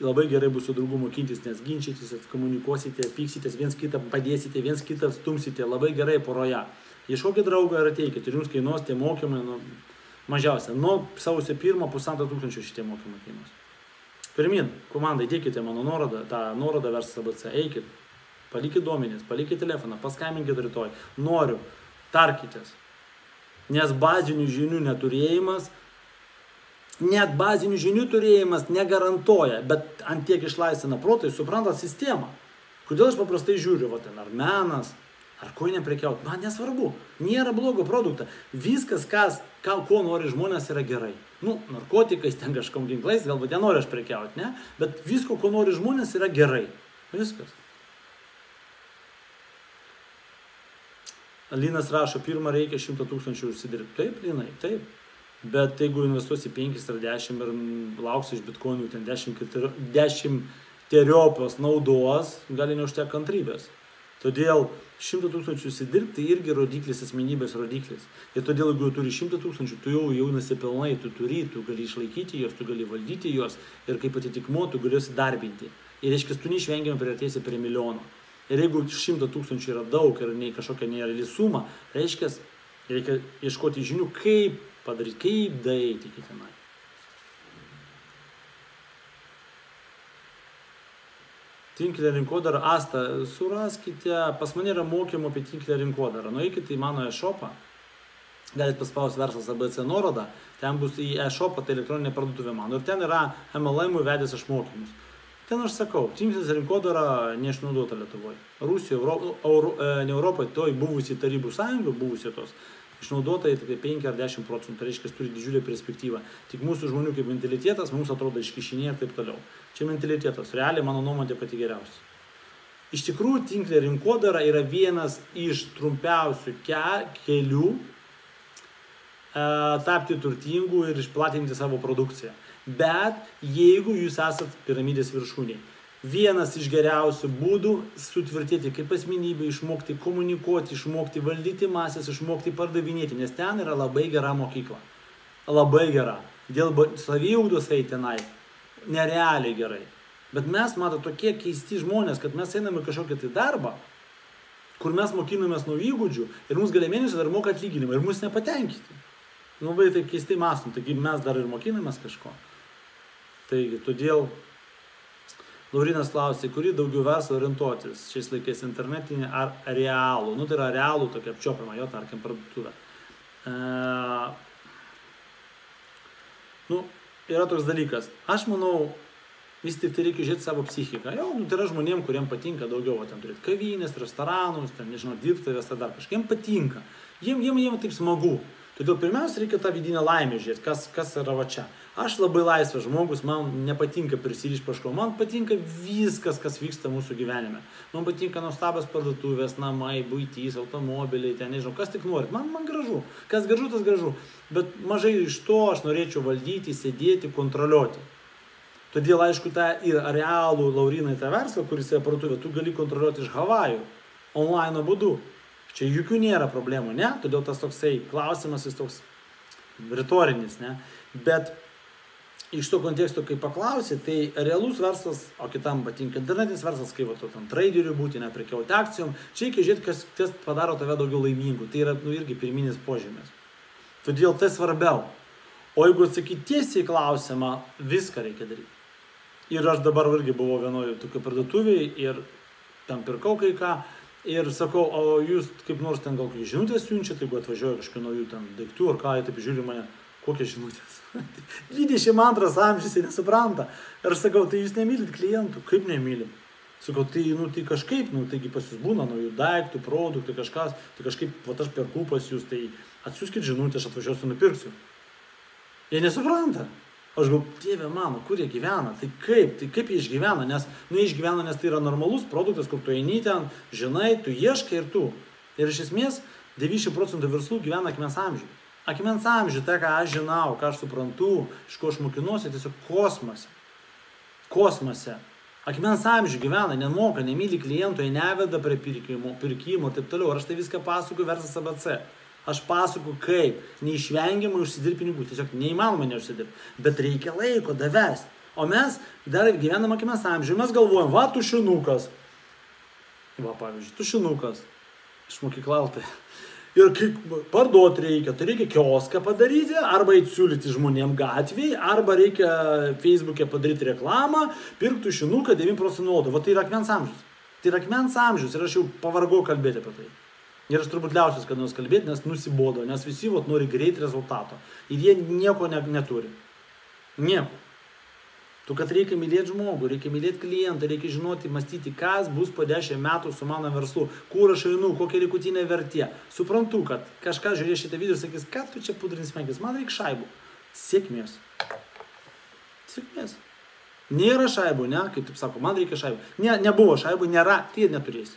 labai gerai bus su draugu mokintis, nes ginčytis, komunikuosite, pyksitės, viens kitą padėsite, viens kitą stumsite, labai gerai poroje. Ieškokit draugą ir ateikit ir jums kainuos tie mokymai, nu, mažiausia, nuo sausio pirmo pusantro tūkstančio šitie mokymai kainuos. Pirmin, komandai, dėkite mano nuorodą, tą nuorodą verslas ABC, eikit, palikit duomenys, palikit telefoną, paskambinkit rytoj, noriu, tarkitės. Nes bazinių žinių neturėjimas, net bazinių žinių turėjimas negarantuoja, bet antiek išlaisvina protą, jūs suprantat sistemą. Kodėl aš paprastai žiūriu, va ten ar menas, ar ko neprekiauti, man nesvarbu, nėra blogo produkto. Viskas, kas, ką, ko nori žmonės, yra gerai. Nu, narkotikais, ten kažkom ginklais, galbūt nenori aš prekiauti, ne? Bet visko, ko nori žmonės, yra gerai. Viskas. Linas rašo, pirmą reikia 100 tūkstančių užsidirbti. Taip, Linai, taip. Bet jeigu investuosi 5 ar 10 ir lauksi iš bitkoinų ten 10, 10 teriopios naudos, gali neužtek kantrybės. Todėl 100 tūkstančių įsidirbti irgi rodiklis, asmenybės rodiklis. Ir todėl, jeigu turi 100 tūkstančių, tu jau jaunasi pilnai, tu turi, tu gali išlaikyti juos, tu gali valdyti juos ir kaip atitikmo, tu gali juos darbinti. Ir reiškia, tu neišvengiamai priartėsi prie milijono. Ir jeigu 100 tūkstančių yra daug ir nei kažkokia nereali suma, reiškia, reikia ieškoti žinių, kaip padaryti, kaip daeiti iki tenai. Tinklė rinkodara, Asta, suraskite, pas mane yra mokymų apie tinklę rinkodarą. Nueikite į mano e-shopą, galite paspausti verslas ABC nuorodą, ten bus į e-shopą, tai elektroninė parduotuvė mano. Ir ten yra MLM vedęs aš mokymus. Ten aš sakau, tinklės rinkodara neišnaudota Lietuvoje. Rusijoje, Euro, Euro, e, ne Europoje, toj buvusi Tarybų sąjunga, buvusi tos, išnaudota tik 5 ar 10 procentų, tai reiškia, turi didžiulę perspektyvą. Tik mūsų žmonių kaip mentalitetas mums atrodo iškišinė ir taip toliau. Čia mentalitetas, realiai mano nuomonė pati geriausia. Iš tikrųjų, tinklė rinkodara yra vienas iš trumpiausių ke kelių e, tapti turtingų ir išplatinti savo produkciją. Bet jeigu jūs esat piramidės viršūniai, vienas iš geriausių būdų sutvirtėti kaip asmenybė, išmokti komunikuoti, išmokti valdyti masės, išmokti pardavinėti, nes ten yra labai gera mokykla. Labai gera. Dėl saviugdos eiti tenai nerealiai gerai. Bet mes, mato, tokie keisti žmonės, kad mes einame kažkokią tai darbą, kur mes mokinamės nuo įgūdžių ir mums galė mėnesio dar moka atlyginimą ir mus nepatenkinti. Nu, labai taip keistai mąstom, taigi mes dar ir mokinamės kažko. Taigi, todėl Laurinas klausė, kurį daugiau verslo orientuotis šiais laikais internetinį ar realų. Nu, tai yra realų tokia apčiopiama, jo, tarkim, parduotuvė. E, nu, yra toks dalykas. Aš manau, vis tik tai reikia žiūrėti savo psichiką. Jau, nu, tai yra žmonėm, kuriem patinka daugiau, o ten turėti kavinės, restoranus, ten, nežinau, dirbtuvės, ar dar kažkiem patinka. Jiem, jiem, jiem taip smagu. Todėl pirmiausia reikia tą vidinę laimę žiūrėti, kas, kas yra va čia. Aš labai laisvas žmogus, man nepatinka prisiriš paško, man patinka viskas, kas vyksta mūsų gyvenime. Man patinka nuostabios parduotuvės, namai, būtys, automobiliai, ten nežinau, kas tik norit. Man, man gražu. Kas gražu, tas gražu. Bet mažai iš to aš norėčiau valdyti, sėdėti, kontroliuoti. Todėl, aišku, tą ir realų Lauriną tą verslą, kuris yra parduotuvė, tu gali kontroliuoti iš Havajų, online būdu. Čia jokių nėra problemų, ne? Todėl tas toksai klausimas, jis toks retorinis, ne? Bet iš to konteksto, kai paklausė, tai realus verslas, o kitam patinka internetinis verslas, kaip va, tam traderiui būti, neprekiauti akcijom, čia reikia žiūrėti, kas, kas padaro tave daugiau laimingų. Tai yra, nu, irgi pirminis požymis. Todėl tai svarbiau. O jeigu atsakyti tiesiai klausimą, viską reikia daryti. Ir aš dabar irgi buvau vienoje tokio parduotuvėje ir ten pirkau kai ką ir sakau, o jūs kaip nors ten gal žinutės siunčiate, jeigu atvažiuoja kažkokių naujų ten daiktų ar ką, jie taip žiūri mane, kokias žinutės. 22 amžius jie nesupranta. Ir aš sakau, tai jūs nemylit klientų, kaip nemylit? Sakau, tai, nu, tai kažkaip, nu, taigi pas jūs būna naujų daiktų, produktų, kažkas, tai kažkaip, va aš perku pas jūs, tai atsiųskit žinutę, aš atvažiuosiu, nupirksiu. Jie nesupranta. Aš galvoju, tėvė mano, kur jie gyvena, tai kaip, tai kaip jie išgyvena, nes, nu, jie išgyvena, nes tai yra normalus produktas, kur tu eini ten, žinai, tu ieškai ir tu. Ir iš esmės 90 procentų verslų gyvena akmens amžiuje. Akmens amžiuje, tai ką aš žinau, ką aš suprantu, iš ko aš mokinuosi, tiesiog kosmose. Kosmose. Akmens amžiuje gyvena, nemoka, nemyli klientų, neveda prie pirkimo, pirkimo ir taip toliau. Ir aš tai viską pasakoju verslas ABC. Aš pasakoju, kaip neišvengiamai užsidirbti pinigų. Tiesiog neįmanoma neužsidirbti. Bet reikia laiko, davesti. O mes dar gyvenam akimės amžiuje, mes galvojam, va, tušinukas. Va, pavyzdžiui, tušinukas. Iš mokyklaltai. Ir kaip parduoti reikia, tai reikia kioską padaryti, arba įsiūlyti žmonėm gatvėje, arba reikia Facebook'e padaryti reklamą, pirkti tušinuką 9 procentų nuolaidą. Va tai yra akmens amžius. Tai yra akmens amžius ir aš jau pavargau kalbėti apie tai. Ir aš turbūt liausius, kad nors kalbėti, nes nusibodo, nes visi vat, nori greit rezultato. Ir jie nieko ne, neturi. Nieko. Tu, kad reikia mylėti žmogų, reikia mylėti klientą, reikia žinoti, mąstyti, kas bus po 10 metų su mano verslu, kur aš einu, kokia likutinė vertė. Suprantu, kad kažkas žiūrės šitą video ir sakys, ką tu čia pudrinis smegenis, man reikia šaibų. Sėkmės. Sėkmės. Nėra šaibų, ne, kaip taip sako, man reikia šaibų. Ne, nebuvo šaibų, nėra, tai neturėsi.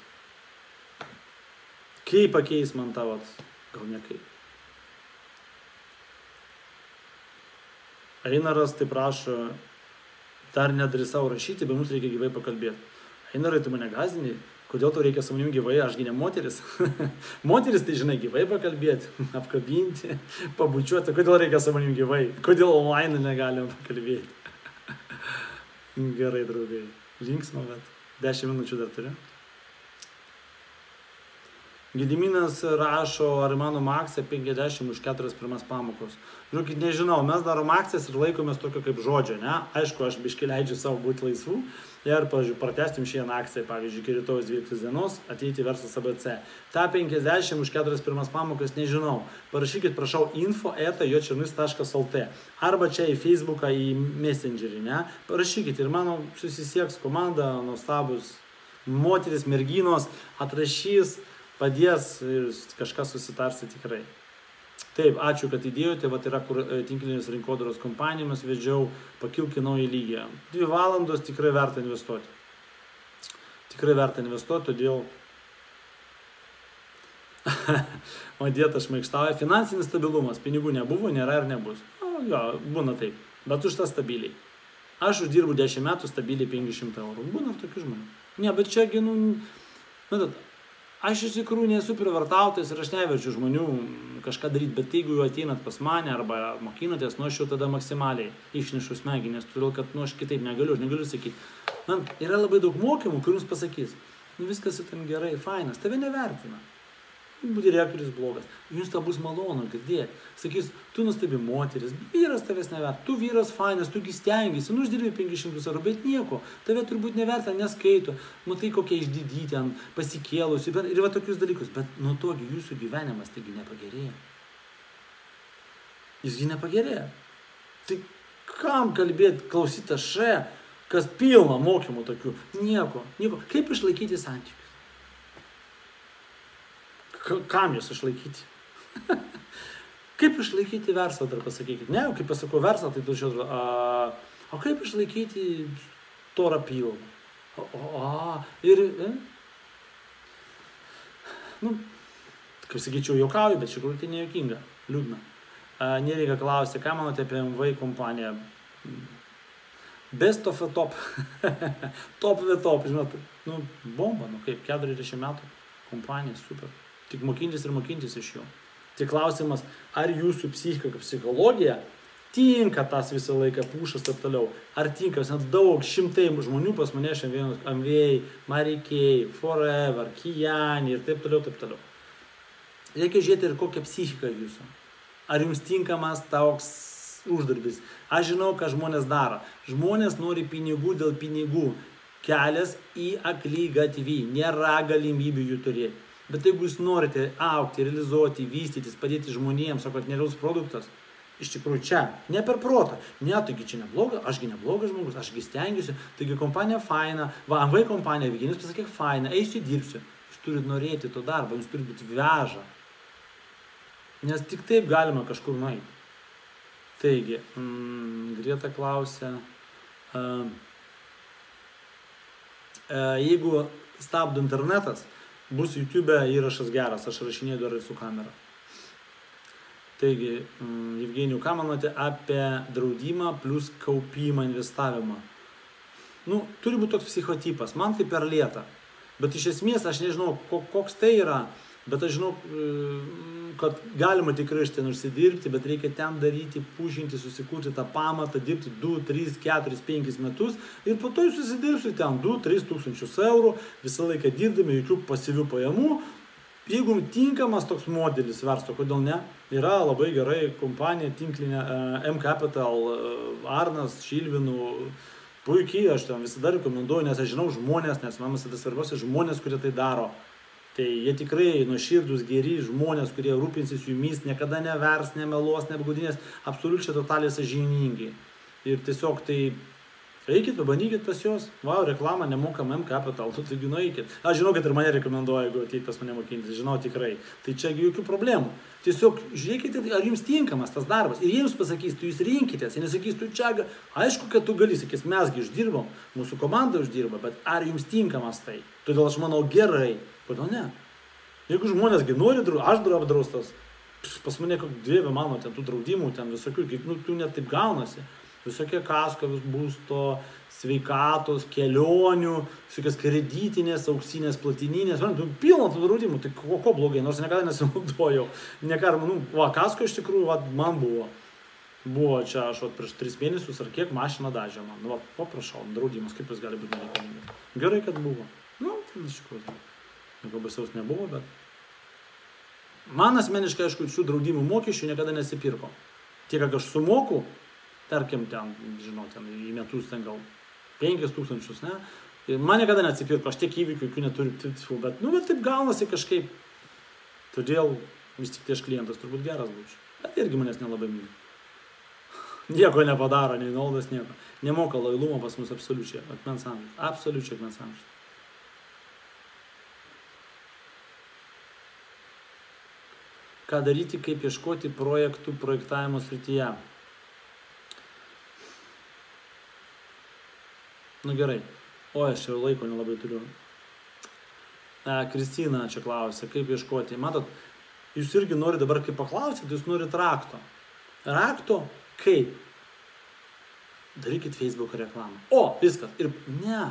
Kaip pakeis man tavo, gal ne kaip. Einaras taip prašo, dar nedrįsau rašyti, bet mums reikia gyvai pakalbėti. Einarai, tu mane gazdini, kodėl tau reikia su manim gyvai, ašgi ne moteris. moteris tai žinai gyvai pakalbėti, apkabinti, pabučiuoti, kodėl reikia su manim gyvai, kodėl online negalim pakalbėti. Gerai, draugai, linksma, bet 10 minučių dar turiu. Gediminas rašo, ar įmanoma akcija 50 už 4 pirmas pamokos. Žinokit, nežinau, mes darom akcijas ir laikomės tokio kaip žodžio, ne? Aišku, aš biški leidžiu savo būti laisvų ir, pavyzdžiui, pratestim šiandien akciją, pavyzdžiui, iki rytojus 12 dienos ateiti verslas ABC. Ta 50 už 4 pirmas pamokas nežinau. Parašykit, prašau, info eta jočernis.lt arba čia į Facebooką, į Messengerį, ne? Parašykit ir mano susisieks komanda, nuostabus moteris, merginos, atrašys padės ir kažkas susitarsi tikrai. Taip, ačiū, kad įdėjote, va yra kur e, tinklinės rinkodaros kompanijomis vedžiau, pakilki naują lygį. Dvi valandos tikrai verta investuoti. Tikrai verta investuoti, todėl Madėta šmaikštauja. Finansinis stabilumas. Pinigų nebuvo, nėra ir nebus. O, jo, būna taip. Bet už tą stabiliai. Aš uždirbu 10 metų stabiliai 500 eurų. Būna tokių žmonių. Ne, bet čiagi, nu, matot, aš iš tikrųjų nesu privartautojas ir aš neverčiu žmonių kažką daryti, bet jeigu jau ateinat pas mane arba mokinatės, nu aš jau tada maksimaliai išnešu smegenės, todėl kad nu aš kitaip negaliu, aš negaliu sakyti. Man yra labai daug mokymų, kur jums pasakys, nu viskas tam gerai, fainas, tave nevertina direktorius blogas. Jums tą bus malonu girdėti. Sakys, tu nustebi moteris, vyras tavęs nevert, tu vyras fainas, tugi stengiasi, nu uždirbi 500 eurų, bet nieko, tave turbūt neverta, neskaito, matai kokia išdidyti ten, pasikėlusi, bet, ir va tokius dalykus, bet nuo togi jūsų gyvenimas taigi nepagerėja. Jisgi nepagerėja. Tai kam kalbėti, klausyti aš, kas pilna mokymų tokių, nieko, nieko, kaip išlaikyti santykių kam jūs išlaikyti? kaip išlaikyti verslą, dar pasakykit. Ne, kaip pasakau verslą, tai tu žiūrėjau, o kaip išlaikyti torą pilną? O, o, ir, e? nu, kaip sakyčiau, juokauju, bet iš tikrųjų tai nejuokinga, liūdna. Nereikia klausti, ką manote apie MV kompaniją. Best of the top. top the top, žinot, nu, bomba, nu kaip 40 metų kompanija, super. Tik mokintis ir mokintis iš jų. Tik klausimas, ar jūsų psichika, psichologija tinka tas visą laiką pušas ir toliau. Ar tinka, nes daug šimtai žmonių pas mane šiandien Amvėjai, Marikėjai, Forever, Kijani ir taip toliau, taip toliau. Reikia žiūrėti ir kokia psichika jūsų. Ar jums tinkamas toks uždarbis. Aš žinau, ką žmonės daro. Žmonės nori pinigų dėl pinigų. Kelias į aklį gatvį. Nėra galimybių jų turėti. Bet jeigu jūs norite aukti, realizuoti, vystytis, padėti žmonėms, sakot, nerealus produktas, iš tikrųjų čia, ne per protą, ne, taigi čia nebloga, ašgi neblogas žmogus, ašgi stengiuosi, taigi kompanija faina, va, MV kompanija, Viginis pasakyk faina, eisiu dirbsiu. Jūs turite norėti to darbo, jūs turite būti veža. Nes tik taip galima kažkur nueiti. Taigi, mm, Greta klausia, uh, uh, jeigu stabdo internetas, bus YouTube įrašas geras, aš rašinėjau dar ir su kamera. Taigi, mm, Evgenijų, ką manote apie draudimą plus kaupimą, investavimą? Nu, turi būti toks psichotipas, man tai per lietą. Bet iš esmės aš nežinau, koks tai yra, bet aš žinau, e, kad galima tikrai iš ten užsidirbti, bet reikia ten daryti, pušinti, susikurti tą pamatą, dirbti 2, 3, 4, 5 metus ir po to jūs susidirbsite ten 2, 3 tūkstančius eurų, visą laiką dirbdami, jokių pasyvių pajamų. Jeigu tinkamas toks modelis verslo, kodėl ne, yra labai gerai kompanija tinklinė uh, M Capital, uh, Arnas, Šilvinų, puikiai, aš ten visada rekomenduoju, nes aš žinau žmonės, nes man visada svarbiausia žmonės, kurie tai daro. Tai jie tikrai nuoširdus, geri žmonės, kurie rūpinsis jumis, niekada nevers, nemelos, neapgaudinės, absoliučiai totaliai sažiningai. Ir tiesiog tai Eikit, pabandykit pas juos. Vau, reklama nemokam M Capital, tu taigi nueikit. Aš žinau, kad ir mane rekomenduoja, jeigu ateit pas mane mokintis, žinau tikrai. Tai čia jokių problemų. Tiesiog žiūrėkite, ar jums tinkamas tas darbas. Ir jiems pasakys, tu jūs rinkitės. Ir nesakys, tu čia, aišku, kad tu gali, sakys, mesgi uždirbom, mūsų komanda uždirba, bet ar jums tinkamas tai? Todėl aš manau gerai. Kodėl ne? Jeigu žmonės nori, aš darau apdraustas, pas mane kaip dievė mano, ten tų draudimų, ten visokių, nu, tu net taip gaunasi. Visokie kasko, vis būsto, sveikatos, kelionių, visokios kreditinės, auksinės, platininės, man, tu pilna tų draudimų, tai ko, ko blogai, nors niekada nesinaudojau. Nekar, nu, va, kasko iš tikrųjų, va, man buvo. Buvo čia aš vat, prieš tris mėnesius ar kiek mašiną dažė man. Nu, va, paprašau, draudimas, kaip jis gali būti nereikalingas. Gerai, kad buvo. Nu, tai iš tikrųjų. Nieko baisaus nebuvo, bet man asmeniškai, aišku, šių draudimų mokesčių niekada nesipirko. Tiek, kiek aš sumoku, tarkim, ten, žinau, ten į metus ten gal 5 tūkstančius, ne? Man niekada neatsipirko, aš tiek įvykių, jokių neturiu, bet, nu, bet taip gaunasi kažkaip. Todėl vis tik tai aš klientas turbūt geras būčiau. Bet irgi manęs nelabai myli. Nieko nepadaro, nei naudas, nieko. Nemoka lailumo pas mus absoliučiai, akmens amžius. Absoliučiai akmens amžius. Ką daryti, kaip ieškoti projektų projektavimo srityje? Nu gerai. O, aš jau laiko nelabai turiu. E, Kristina čia klausė, kaip ieškoti. Matot, jūs irgi norite dabar, kaip paklausyti, jūs norite rakto. Rakto kaip? Darykit Facebook reklamą. O, viskas. Ir ne.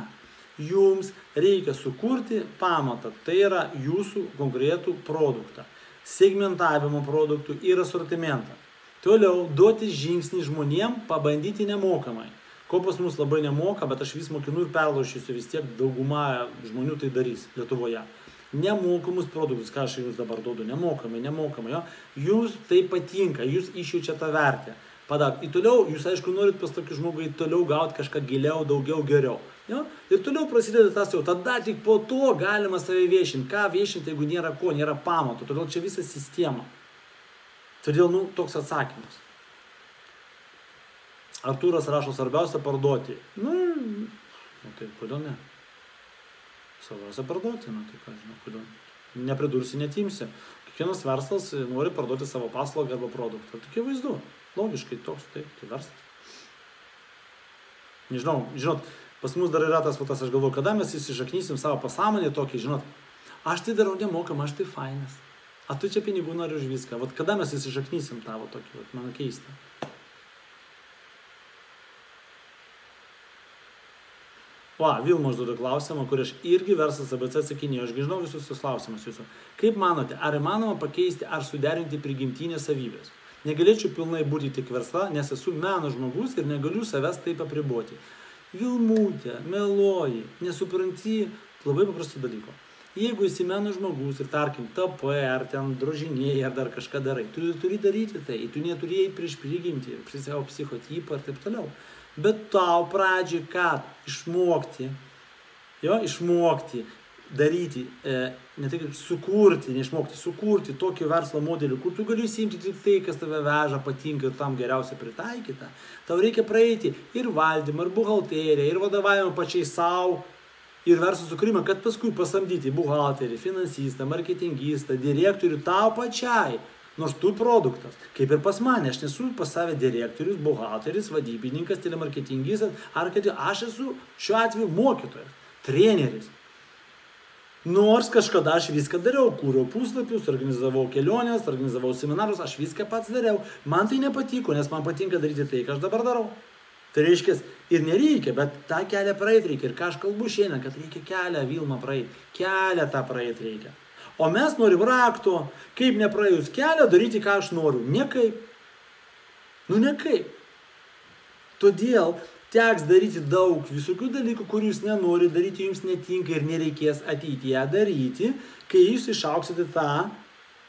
Jums reikia sukurti pamatą. Tai yra jūsų konkretų produktą. Segmentavimo produktų ir asortimentą. Toliau duoti žingsnį žmonėm, pabandyti nemokamai. Ko pas mus labai nemoka, bet aš vis mokinu ir perlaušysiu, vis tiek dauguma žmonių tai darys Lietuvoje. Nemokamus produktus, ką aš jums dabar duodu, nemokamai, nemokamai, jo. Jūs tai patinka, jūs išjaučiate tą vertę. Padak. Ir toliau, jūs aišku norit pas tokį žmogų į toliau gauti kažką giliau, daugiau, geriau. Jo? Ir toliau prasideda tas jau, tada tik po to galima save viešinti. Ką viešinti, jeigu nėra ko, nėra pamato. Todėl čia visa sistema. Todėl, nu, toks atsakymas. Artūras rašo svarbiausia parduoti. Nu, nu tai kodėl ne? Svarbiausia parduoti, nu tai ką žinau, kodėl. Nepridursi, netimsi. Kiekvienas verslas nori parduoti savo paslaugą arba produktą. Tai akivaizdu. Logiškai toks, taip, tai verslas. Nežinau, žinot, pas mus dar yra tas, va, tas aš galvoju, kada mes įsišaknysim savo pasąmonę tokį, žinot, aš tai darau nemokam, aš tai fainas. A tu čia pinigų nori už viską. Vat kada mes įsišaknysim tavo tokį, vat, man keista. Va, Vilma užduoda klausimą, kur aš irgi verslas ABC atsakinėjau, aš žinau visus tos klausimus jūsų. Kaip manote, ar įmanoma pakeisti ar suderinti prigimtinės savybės? Negalėčiau pilnai būti tik versla, nes esu meno žmogus ir negaliu savęs taip apriboti. Vilmūtė, meloji, nesupranti labai paprastų dalykų. Jeigu esi meno žmogus ir tarkim tapai, ar ten drožinėjai, ar dar kažką darai, tu turi daryti tai, tu neturėjai prieš prigimti, prieš savo psichotipą ir taip toliau. Bet tau pradžiai ką? Išmokti, jo, išmokti, daryti, e, ne tik sukurti, neišmokti, sukurti tokį verslo modelį, kur tu gali įsimti tik tai, kas tave veža, patinka ir tam geriausia pritaikyta. Tau reikia praeiti ir valdymą, ir buhalteriją, ir vadovavimą pačiai savo, ir verslo sukūrimą, kad paskui pasamdyti buhalterį, finansistą, marketingistą, direktorių tau pačiai. Nors tu produktas, kaip ir pas mane, aš nesu pas save direktorius, buhalteris, vadybininkas, telemarketingistas, ar kad aš esu šiuo atveju mokytojas, treneris. Nors kažkada aš viską dariau, kūriau puslapius, organizavau keliones, organizavau seminarus, aš viską pats dariau. Man tai nepatiko, nes man patinka daryti tai, ką aš dabar darau. Tai reiškia, ir nereikia, bet tą kelią praeiti reikia. Ir ką aš kalbu šiandien, kad reikia kelią Vilma praeiti. Kelią tą praeiti reikia. O mes norim rakto, kaip nepraėjus kelią, daryti, ką aš noriu. Niekaip. Nu, niekaip. Todėl teks daryti daug visokių dalykų, kurių jūs nenori daryti, jums netinka ir nereikės ateityje daryti, kai jūs išauksite tą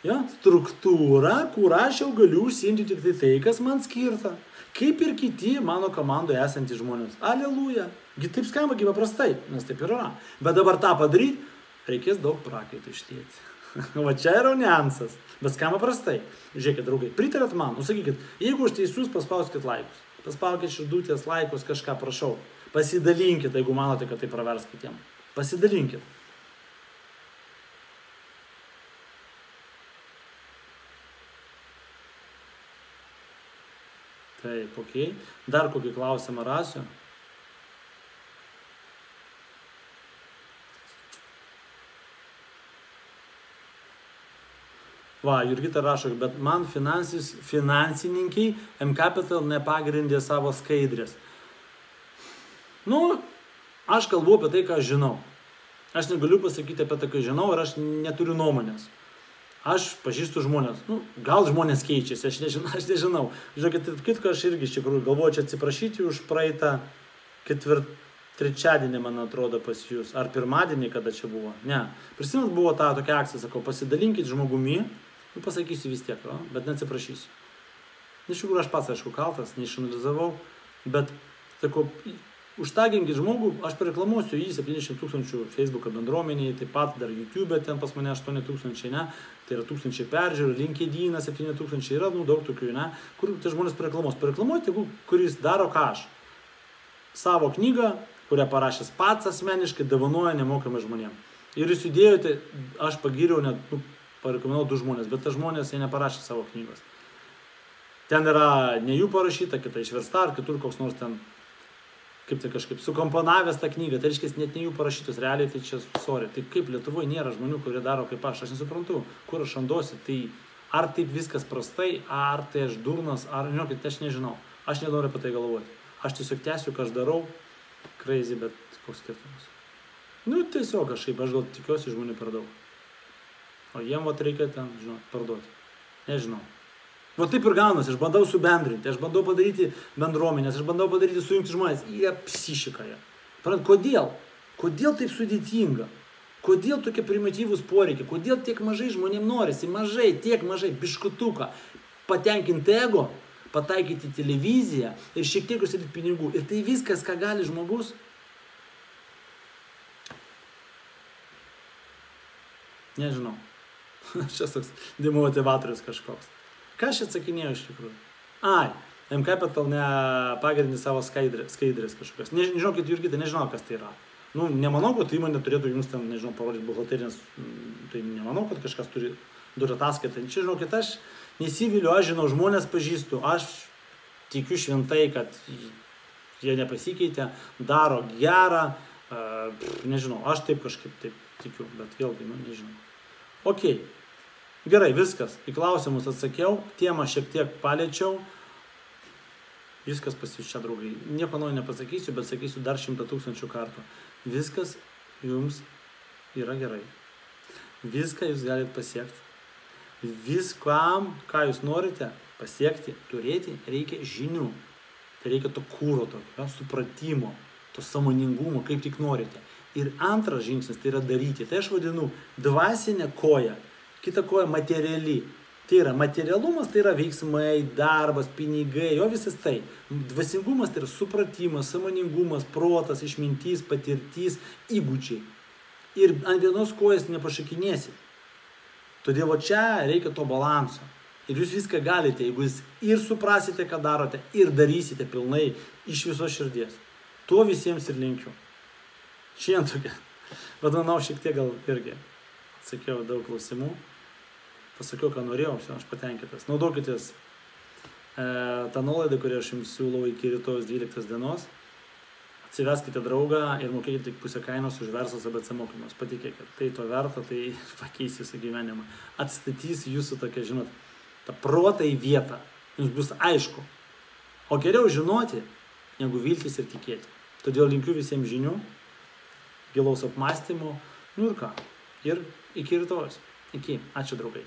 ja, struktūrą, kur aš jau galiu užsiimti tik tai tai, kas man skirta. Kaip ir kiti mano komandoje esantys žmonės. Aleliuja. Gi taip skamba, kaip paprastai, nes taip ir yra. Bet dabar tą padaryti, reikės daug prakaito ištėti. Va čia yra niansas. Bet skamba prastai. Žiūrėkit, draugai, pritarėt man, nusakykit, jeigu aš teisus, paspauskit laikus. Paspaukit širdutės, laikus, kažką prašau. Pasidalinkit, jeigu manote, kad tai pravers kitiem. Pasidalinkit. Taip, ok. Dar kokį klausimą rasiu. Va, Jurgita rašo, bet man finansininkai M-Capital nepagrindė savo skaidrės. Nu, aš kalbu apie tai, ką aš žinau. Aš negaliu pasakyti apie tai, ką žinau ir aš neturiu nuomonės. Aš pažįstu žmonės. Nu, gal žmonės keičiasi, aš nežinau. Aš nežinau. Žiūrėkit, kitko aš irgi iš tikrųjų galvoju čia atsiprašyti už praeitą ketvirt, trečiadienį, man atrodo, pas jūs. Ar pirmadienį, kada čia buvo. Ne. Prisimint buvo ta tokia akcija, sakau, pasidalinkit žmogumi Nu, pasakysiu vis tiek, o, bet neatsiprašysiu. Iš tikrųjų, aš pats, aišku, kaltas, neišanalizavau, bet, sakau, užtaginkit žmogų, aš pareklamuosiu jį 70 tūkstančių Facebook bendruomeniai, taip pat dar YouTube ten pas mane 8 tūkstančiai, ne, tai yra tūkstančiai peržiūrų, LinkedIn 7 tūkstančiai yra, nu, daug tokių, ne, kur tie žmonės pareklamuos. Pareklamuoti, jeigu kuris daro ką aš. Savo knygą, kurią parašęs pats asmeniškai, davonoja nemokamai žmonėms. Ir jūs įdėjote, aš pagiriau net, nu, parekomendavau du žmonės, bet tas žmonės jie neparašė savo knygos. Ten yra ne jų parašyta, kita išversta, ar kitur koks nors ten, kaip tai kažkaip, sukomponavęs tą knygą, tai reiškia net ne jų parašytos, realiai tai čia, sorry, tai kaip Lietuvoje nėra žmonių, kurie daro kaip aš, aš nesuprantu, kur aš randuosi, tai ar taip viskas prastai, ar tai aš durnas, ar, žinokit, aš nežinau, aš nenoriu apie tai galvoti. Aš tiesiog tęsiu, ką aš darau, crazy, bet koks skirtumas. Nu, tiesiog kažkaip, aš gal tikiuosi žmonių per daug. O jiem vat reikia ten, žinot, parduoti. Nežinau. Va taip ir gaunasi, aš bandau subendrinti, aš bandau padaryti bendruomenės, aš bandau padaryti sujungti žmonės. Jie psichika jie. Parant, kodėl? Kodėl taip sudėtinga? Kodėl tokie primityvūs poreikiai? Kodėl tiek mažai žmonėms norisi? Mažai, tiek mažai, biškutuką. Patenkinti ego, pataikyti televiziją ir šiek tiek užsidėti pinigų. Ir tai viskas, ką gali žmogus. Nežinau. Čia toks demotivatorius kažkoks. Ką aš atsakinėjau iš tikrųjų? Ai, M-Capital nepagrindė savo skaidrės, skaidrės kažkokios. Ne, žinokit, Jurgita, nežinau, kas tai yra. Nu, nemanau, kad įmonė turėtų jums ten, nežinau, parodyti buhalterinės, tai nemanau, kad kažkas turi duoti ataskaitą. Čia, žinokit, aš nesiviliu, aš žinau, žmonės pažįstu, aš tikiu šventai, kad jie nepasikeitė, daro gerą, uh, nežinau, aš taip kažkaip taip tikiu, bet vėlgi, nu, nežinau. Ok, gerai, viskas. Į klausimus atsakiau, temą šiek tiek paliečiau. Viskas pas jūs čia, draugai. Nieko naujo nepasakysiu, bet sakysiu dar šimtą tūkstančių kartų. Viskas jums yra gerai. Viską jūs galite pasiekti. Viskam, ką jūs norite pasiekti, turėti, reikia žinių. Tai reikia to kūro, to supratimo, to samoningumo, kaip tik norite. Ir antras žingsnis tai yra daryti. Tai aš vadinu dvasinę koją, kita koja materiali. Tai yra materialumas, tai yra veiksmai, darbas, pinigai, jo visas tai. Dvasingumas tai yra supratimas, samoningumas, protas, išmintys, patirtis, įgūdžiai. Ir ant vienos kojas nepašakinėsi. Todėl čia reikia to balanso. Ir jūs viską galite, jeigu jūs ir suprasite, ką darote, ir darysite pilnai iš viso širdies. Tuo visiems ir linkiu. Šiandien tokia. Bet manau, šiek tiek gal irgi atsakiau daug klausimų. Pasakiau, ką norėjau, aš patenkintas. Naudokitės e, tą nuolaidą, kurią aš jums siūlau iki rytojus 12 dienos. Atsiveskite draugą ir mokėkite tik pusę kainos už verslas ABC mokymus. Patikėkit, tai to verta, tai pakeis jūsų gyvenimą. Atstatys jūsų tokia, žinot, tą protą į vietą. Jums bus aišku. O geriau žinoti, negu viltis ir tikėti. Todėl linkiu visiems žinių gilaus apmąstymo. Nu ir ką. Ir iki rytojus. Iki. Ačiū draugai.